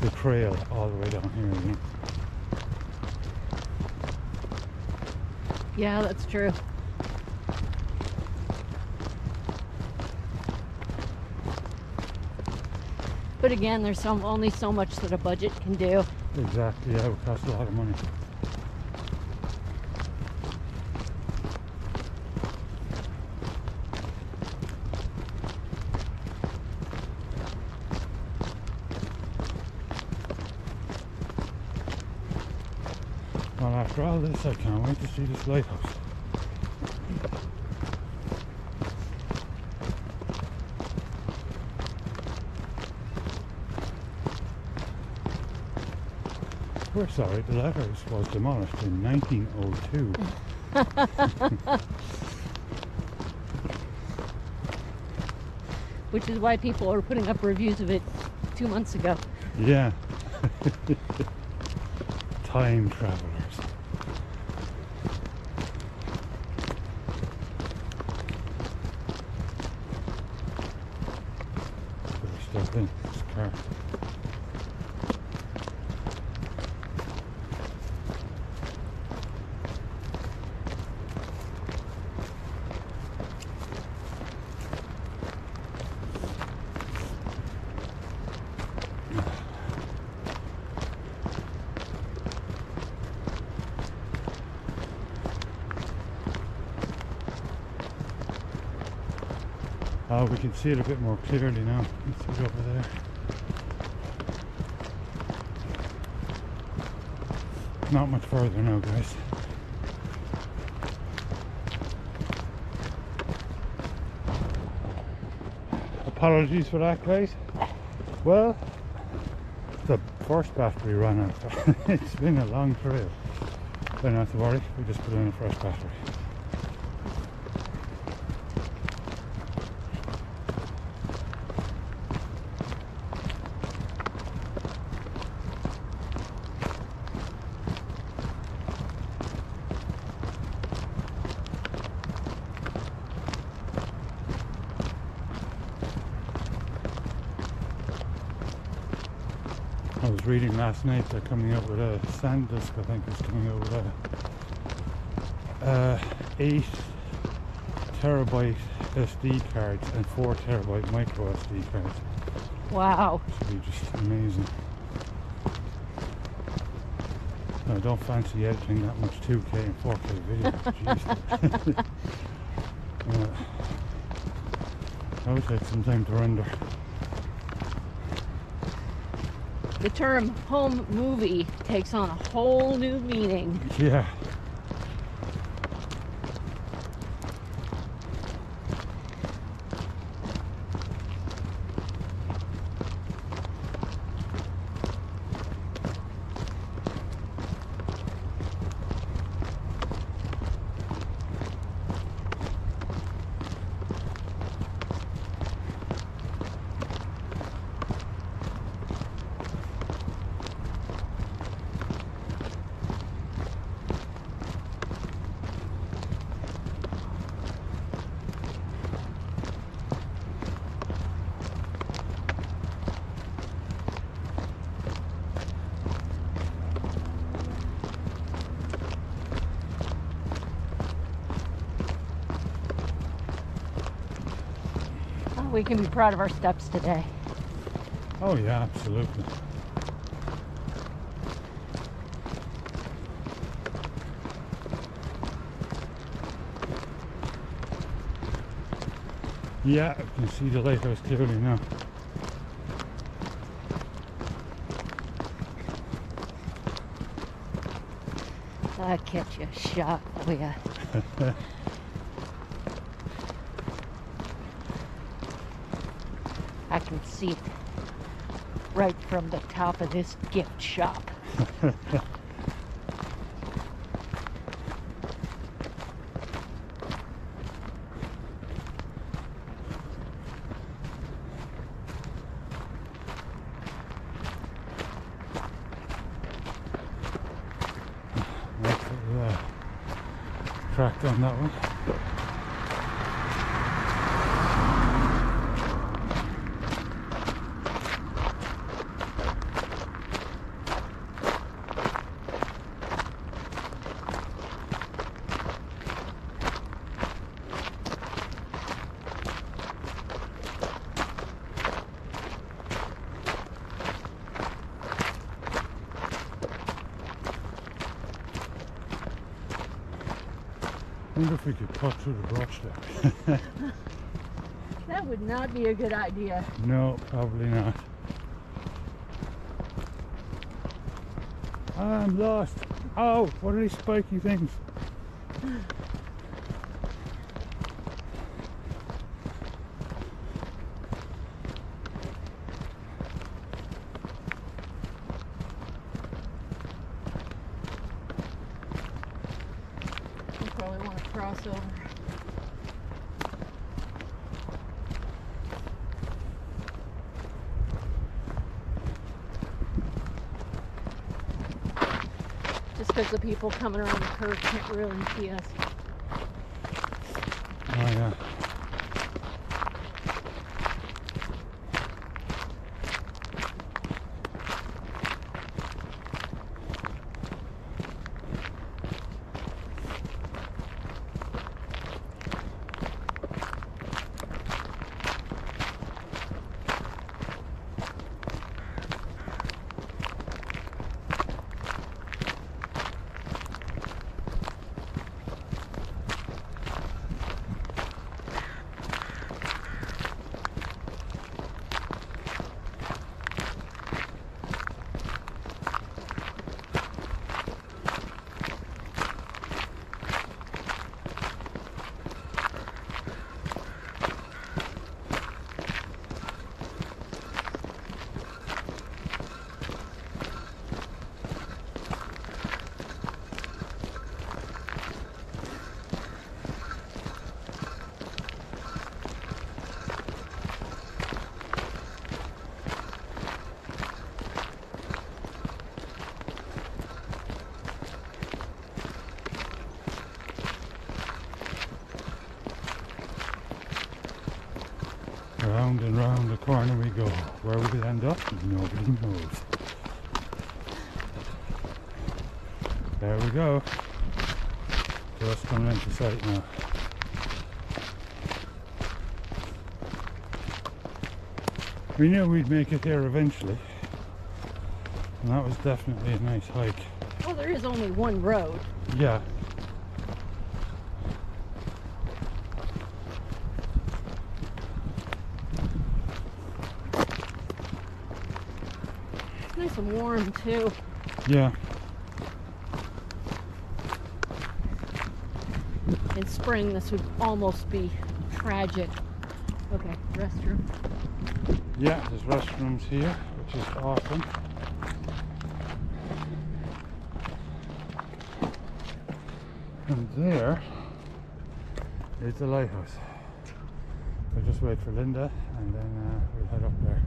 the trail all the way down here again. Yeah, that's true. But again, there's some only so much that a budget can do. Exactly, yeah, it would cost a lot of money. after all this, To see this lighthouse. We're sorry, the lighthouse was demolished in 1902. [laughs] Which is why people are putting up reviews of it two months ago. Yeah. [laughs] Time travelers. Put our stuff in this car. Oh, we can see it a bit more clearly now. Over there. Not much further now, guys. Apologies for that, guys. Well, the first battery ran out. [laughs] it's been a long trail. But not to worry, we just put in a fresh battery. Last night they're coming out with a SanDisk, I think is coming out with a uh, 8 terabyte SD cards and 4 terabyte micro SD cards. Wow. Should be just amazing. I don't fancy editing that much 2K and 4K video. [laughs] Jeez. uh, that would take some time to render. The term home movie takes on a whole new meaning. Yeah. Can be proud of our steps today. Oh yeah, absolutely. Yeah, I can see the lighthouse clearly now. I'll catch you a shot oh, for [laughs] it right from the top of this gift shop. Cracked on that one. Cut through the brush there. That would not be a good idea. no, probably not. I'm lost. Oh, what are these spiky things? You probably want to cross over. Just because the people coming around the curve can't really see us. Oh yeah. Round and round the corner we go. End up, nobody knows. There we go. Just coming into sight now. We knew we'd make it there eventually. And that was definitely a nice hike. Well, there is only one road. Yeah. Nice and warm too. Yeah. In spring, this would almost be tragic. Okay, restroom. Yeah, there's restrooms here, which is awesome. And there is the lighthouse. We'll just wait for Linda and then uh, we'll head up there.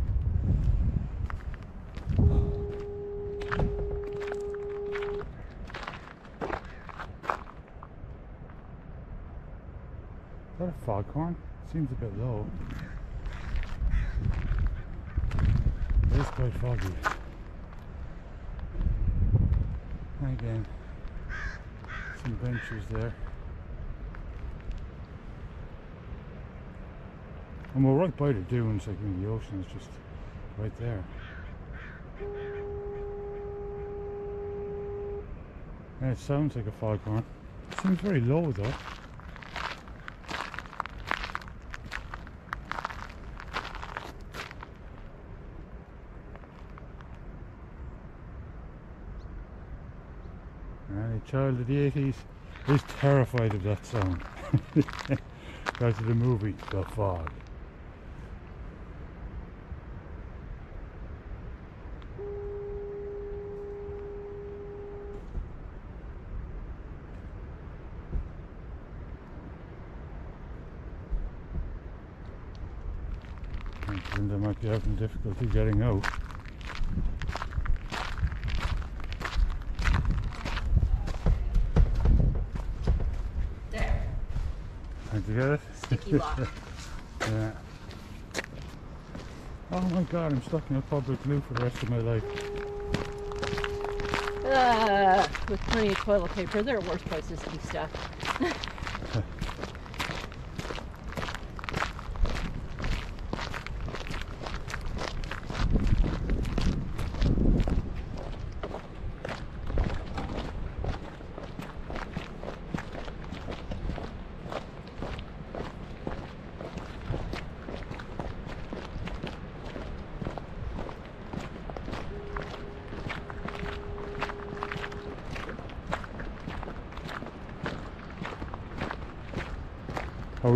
Is that a foghorn? Seems a bit low. It is quite foggy. Again, some benches there. And we're right by the dunes, like in the ocean is just right there. And it sounds like a foghorn. Seems very low though. Any child of the 80s is terrified of that sound. because [laughs] of the movie The Fog. think Linda might be having difficulty getting out. Did you? Sticky lock. [laughs] Yeah. Oh my god, I'm stuck in a public loo for the rest of my life. Uh, with plenty of toilet paper, there are worse places to be stuck. [laughs]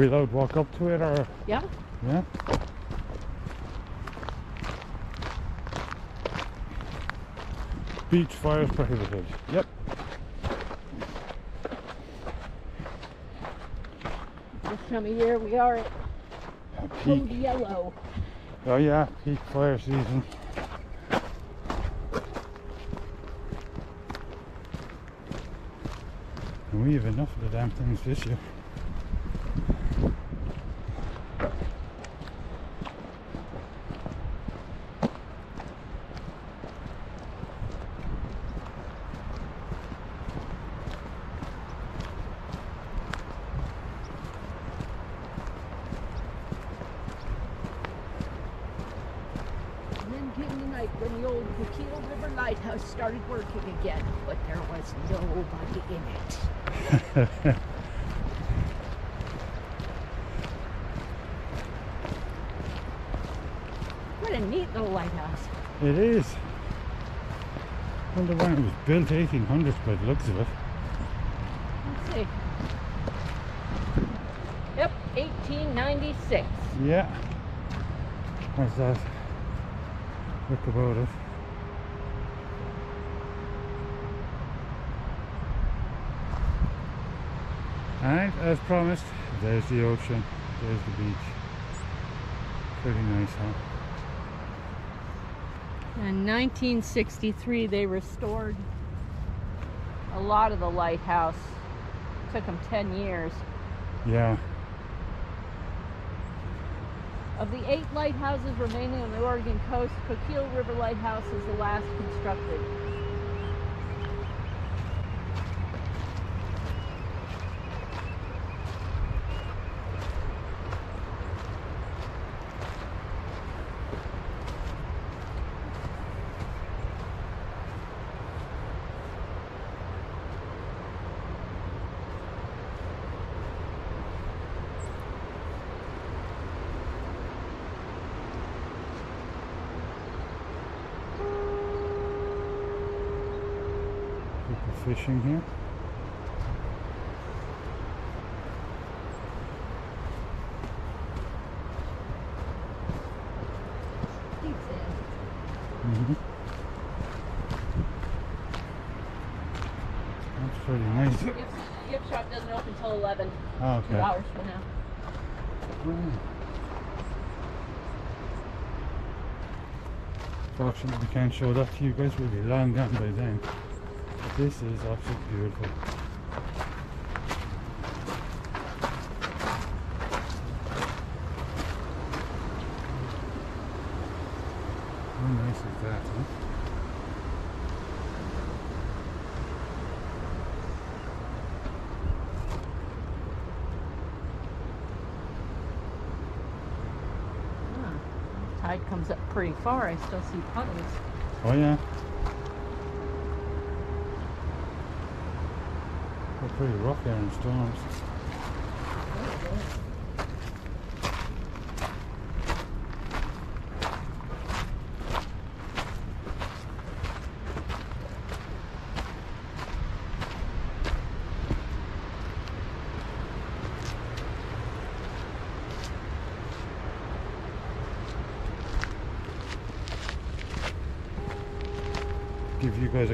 Allowed walk up to it or Yeah. yeah? Beach fires prohibited. Yep. This time of year we are at Code. Yellow. Oh yeah, peak fire season. And we have enough of the damn things this year. And then came the night when the old Coquille River Lighthouse started working again, but there was nobody in it. What a neat little lighthouse. It is. Wonder built 1800s by the looks of it. Let's see. Yep, 1896. Yeah. How's that? Look about it. And as promised, there's the ocean, there's the beach. Pretty nice, huh? In 1963, they restored lot of the lighthouse. took them 10 years. Yeah. Of the eight lighthouses remaining on the Oregon coast, Coquille River Lighthouse is the last constructed. People fishing here. hmm That's pretty nice. Gift, gift shop doesn't open until 11, Oh, two okay. hours from now. Mm. Fortunately, we can't show that to you guys. We'll be long gone by then. But this is absolutely beautiful. How nice is that, huh? Ah, Tide comes up pretty far. I still see puddles. Oh yeah. They're pretty rough here in storms.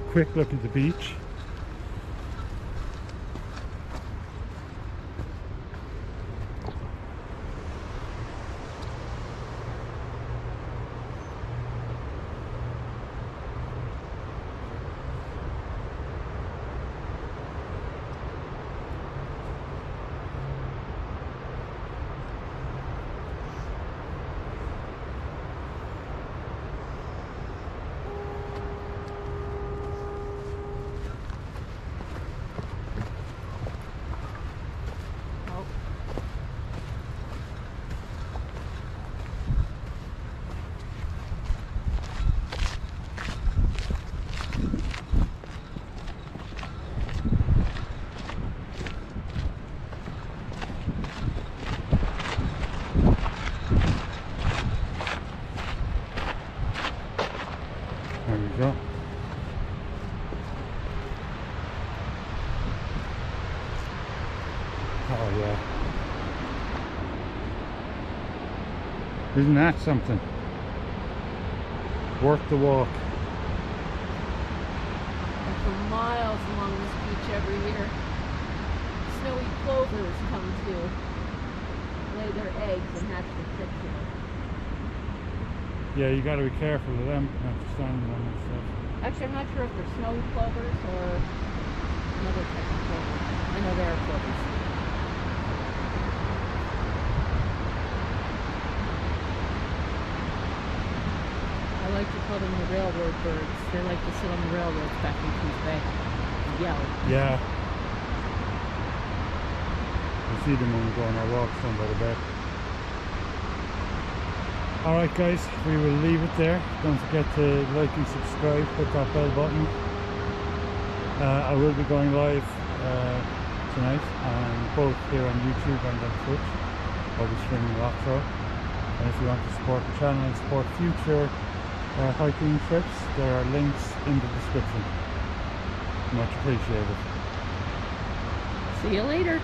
Quick look at the beach. Isn't that something? Worth the walk. And for miles along this beach every year, snowy plovers come to lay their eggs and hatch their chicks here. Yeah, you got to be careful of them. Uh, not stand on them and stuff. Actually, I'm not sure if they're snowy plovers or another type of plover. I know they are plovers. I like to call them the railroad birds. They like to sit on the railroads back in Coos Bay and yell. Yeah. We see them when we go on our walks down by the bay. Alright guys, we will leave it there. Don't forget to like and subscribe, hit that bell button. Uh, I will be going live uh, tonight, both here on YouTube and on Twitch. I'll be streaming of. And if you want to support the channel and support future uh, hiking trips, there are links in the description. Much appreciated. See you later.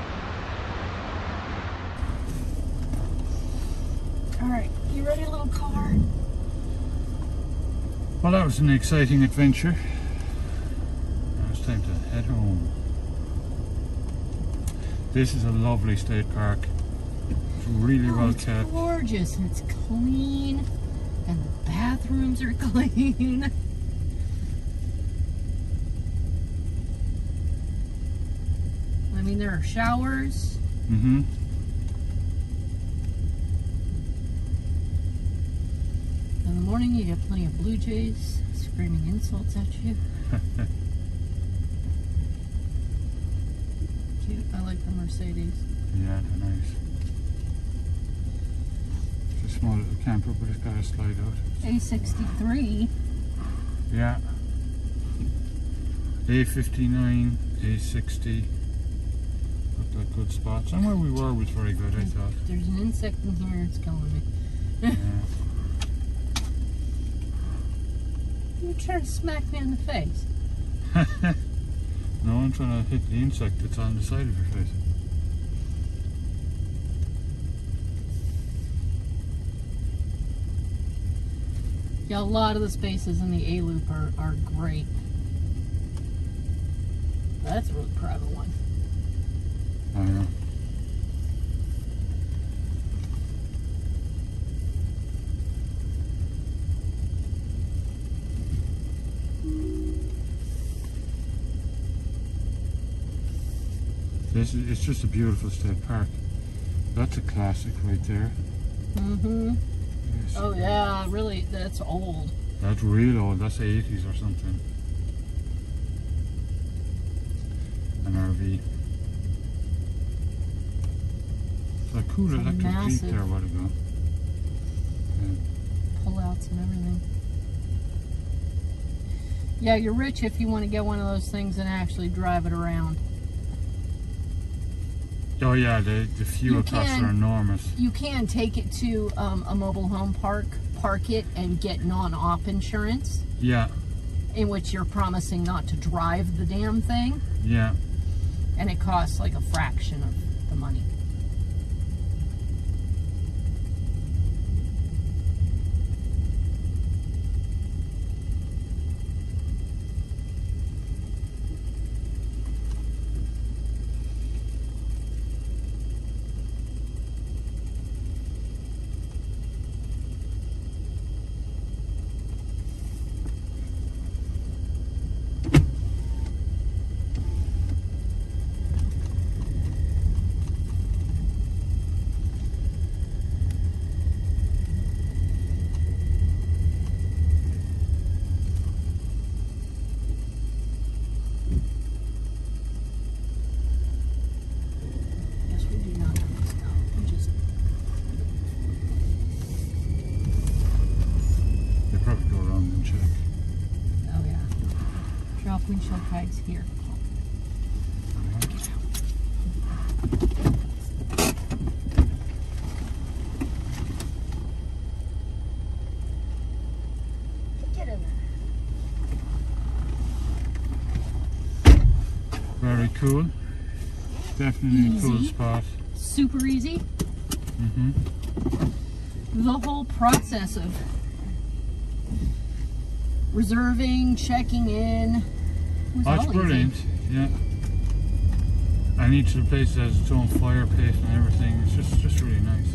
All right, you ready, little car? Well, that was an exciting adventure. Now it's time to head home. This is a lovely state park. It's really Oh, well it's kept. gorgeous and it's clean, and the bathrooms are [laughs] clean. I mean, there are showers. Mm-hmm. In the morning, you get plenty of blue jays screaming insults at you. [laughs] Cute. I like the Mercedes. Yeah, they're nice. Small little camper, but it's got a slide out. A63. Yeah. A59, A60. Got that good spot. Somewhere we were was very good, I thought. There's an insect in here. It's killing me. Yeah. You trying to smack me in the face? [laughs] no, I'm trying to hit the insect that's on the side of your face. Yeah, a lot of the spaces in the A loop are, are great. That's a really private one. I know. This is, it's just a beautiful state park. That's a classic right there. Mm-hmm. Oh yeah, really, that's old. That's real old. That's 80s or something. An RV. It's a cool It's electric Jeep there a while ago. Pullouts and everything. Yeah, you're rich if you want to get one of those things and actually drive it around. Oh yeah, the, the fuel costs are enormous. You can take it to um, a mobile home park, park it, and get non-op insurance, Yeah, in which you're promising not to drive the damn thing, yeah. and it costs like a fraction of the money. Yes, we do not have this now. We just They probably go around and check. Oh yeah. Drop windshield tags here. Get in there. Very cool. Definitely a cool spot. Super easy. hmm the whole process of reserving, checking in was That's all easy. Yeah. And each of the places has its own fire pit and everything. It's just just really nice.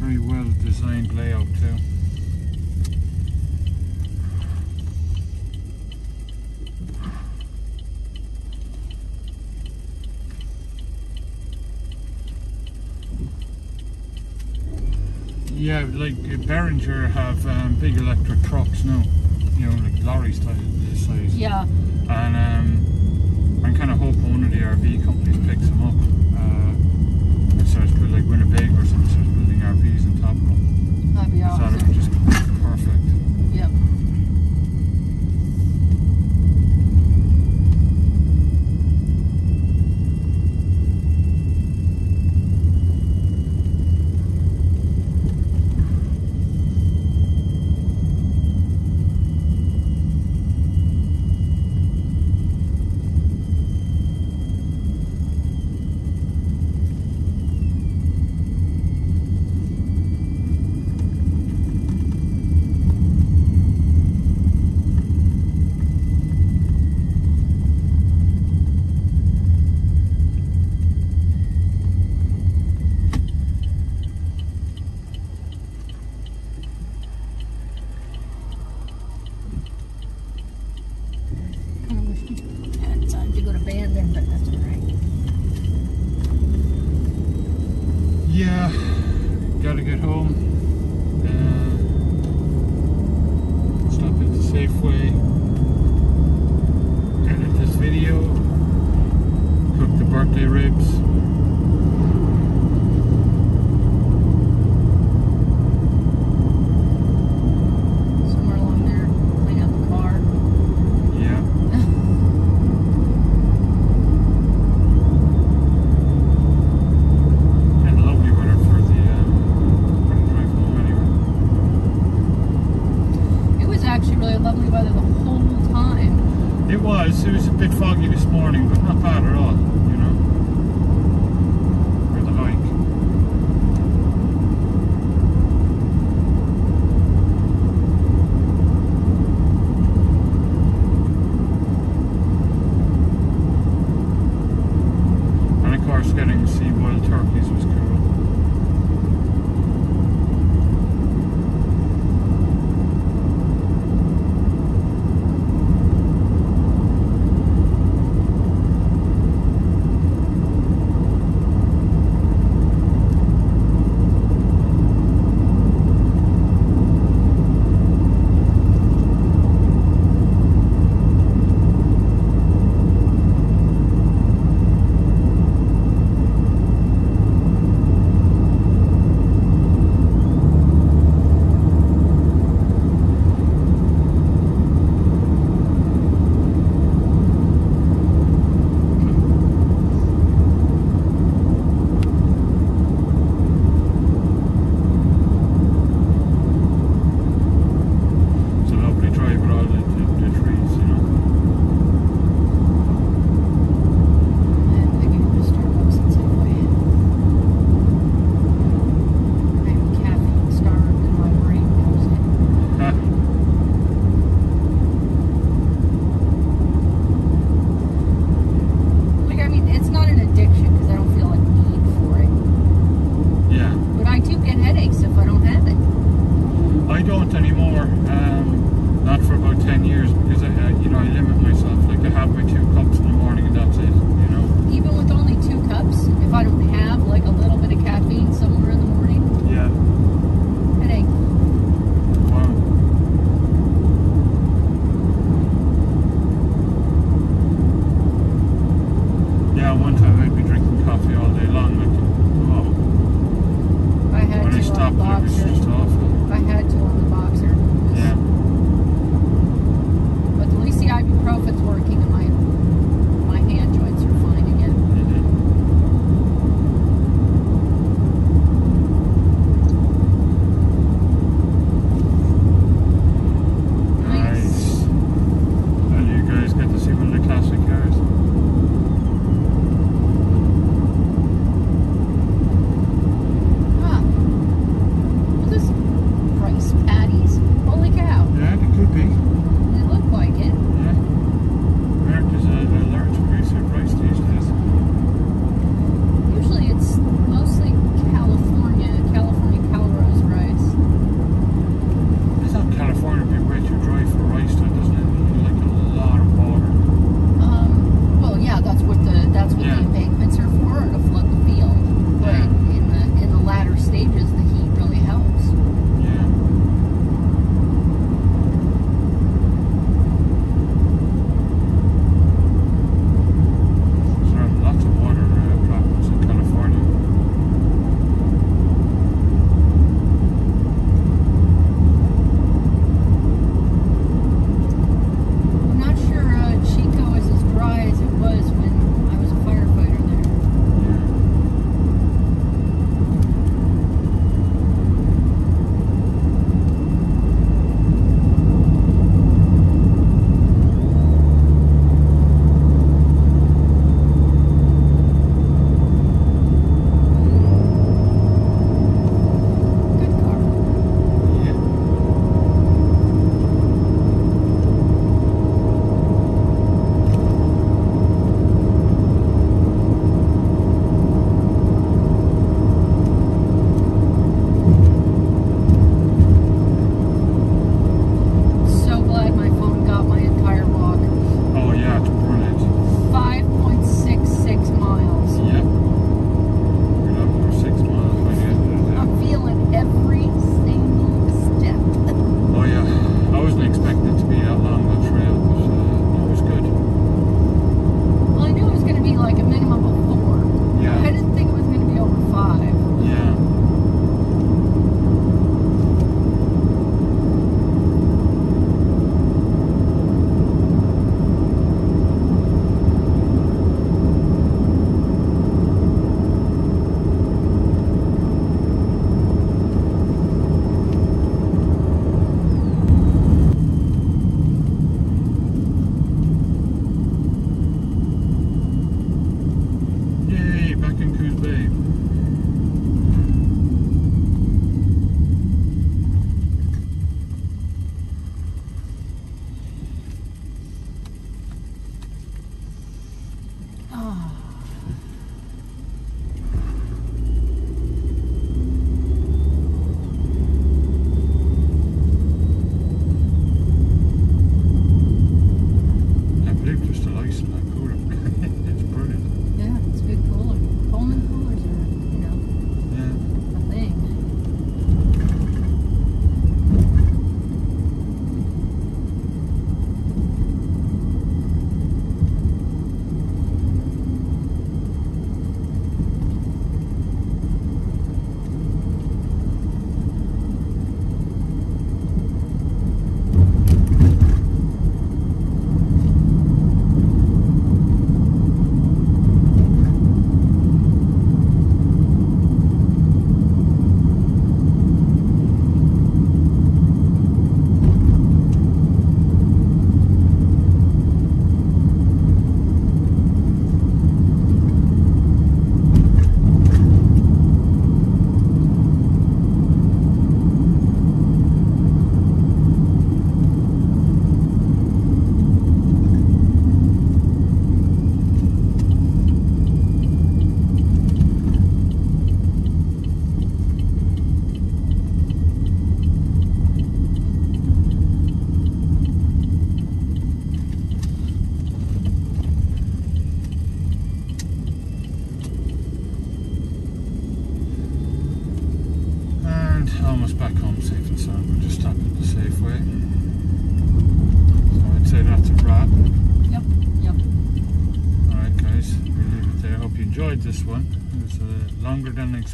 Very well designed layout too. Yeah, like uh, Behringer have um, big electric trucks now. You know, like lorries type this size. Yeah, And um, I'm kind of hoping one of the RV companies picks them up uh, and starts building like Winnebago or something, starts building RVs on top of them. that'd be So that would awesome. just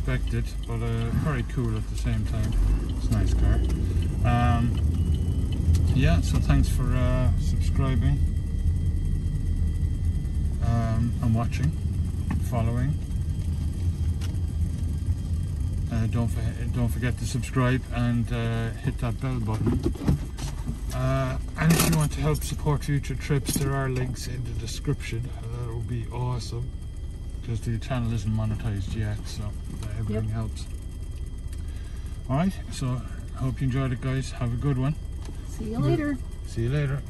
expected, but uh, very cool at the same time. It's a nice car. Um, yeah, so thanks for uh, subscribing um, and watching, following. Uh, don't, for, don't forget to subscribe and uh, hit that bell button. Uh, and if you want to help support future trips, there are links in the description. That would be awesome. Because the channel isn't monetized yet, so uh, everything Yep. helps. Alright, so hope you enjoyed it, guys. Have a good one. See you later. See you later.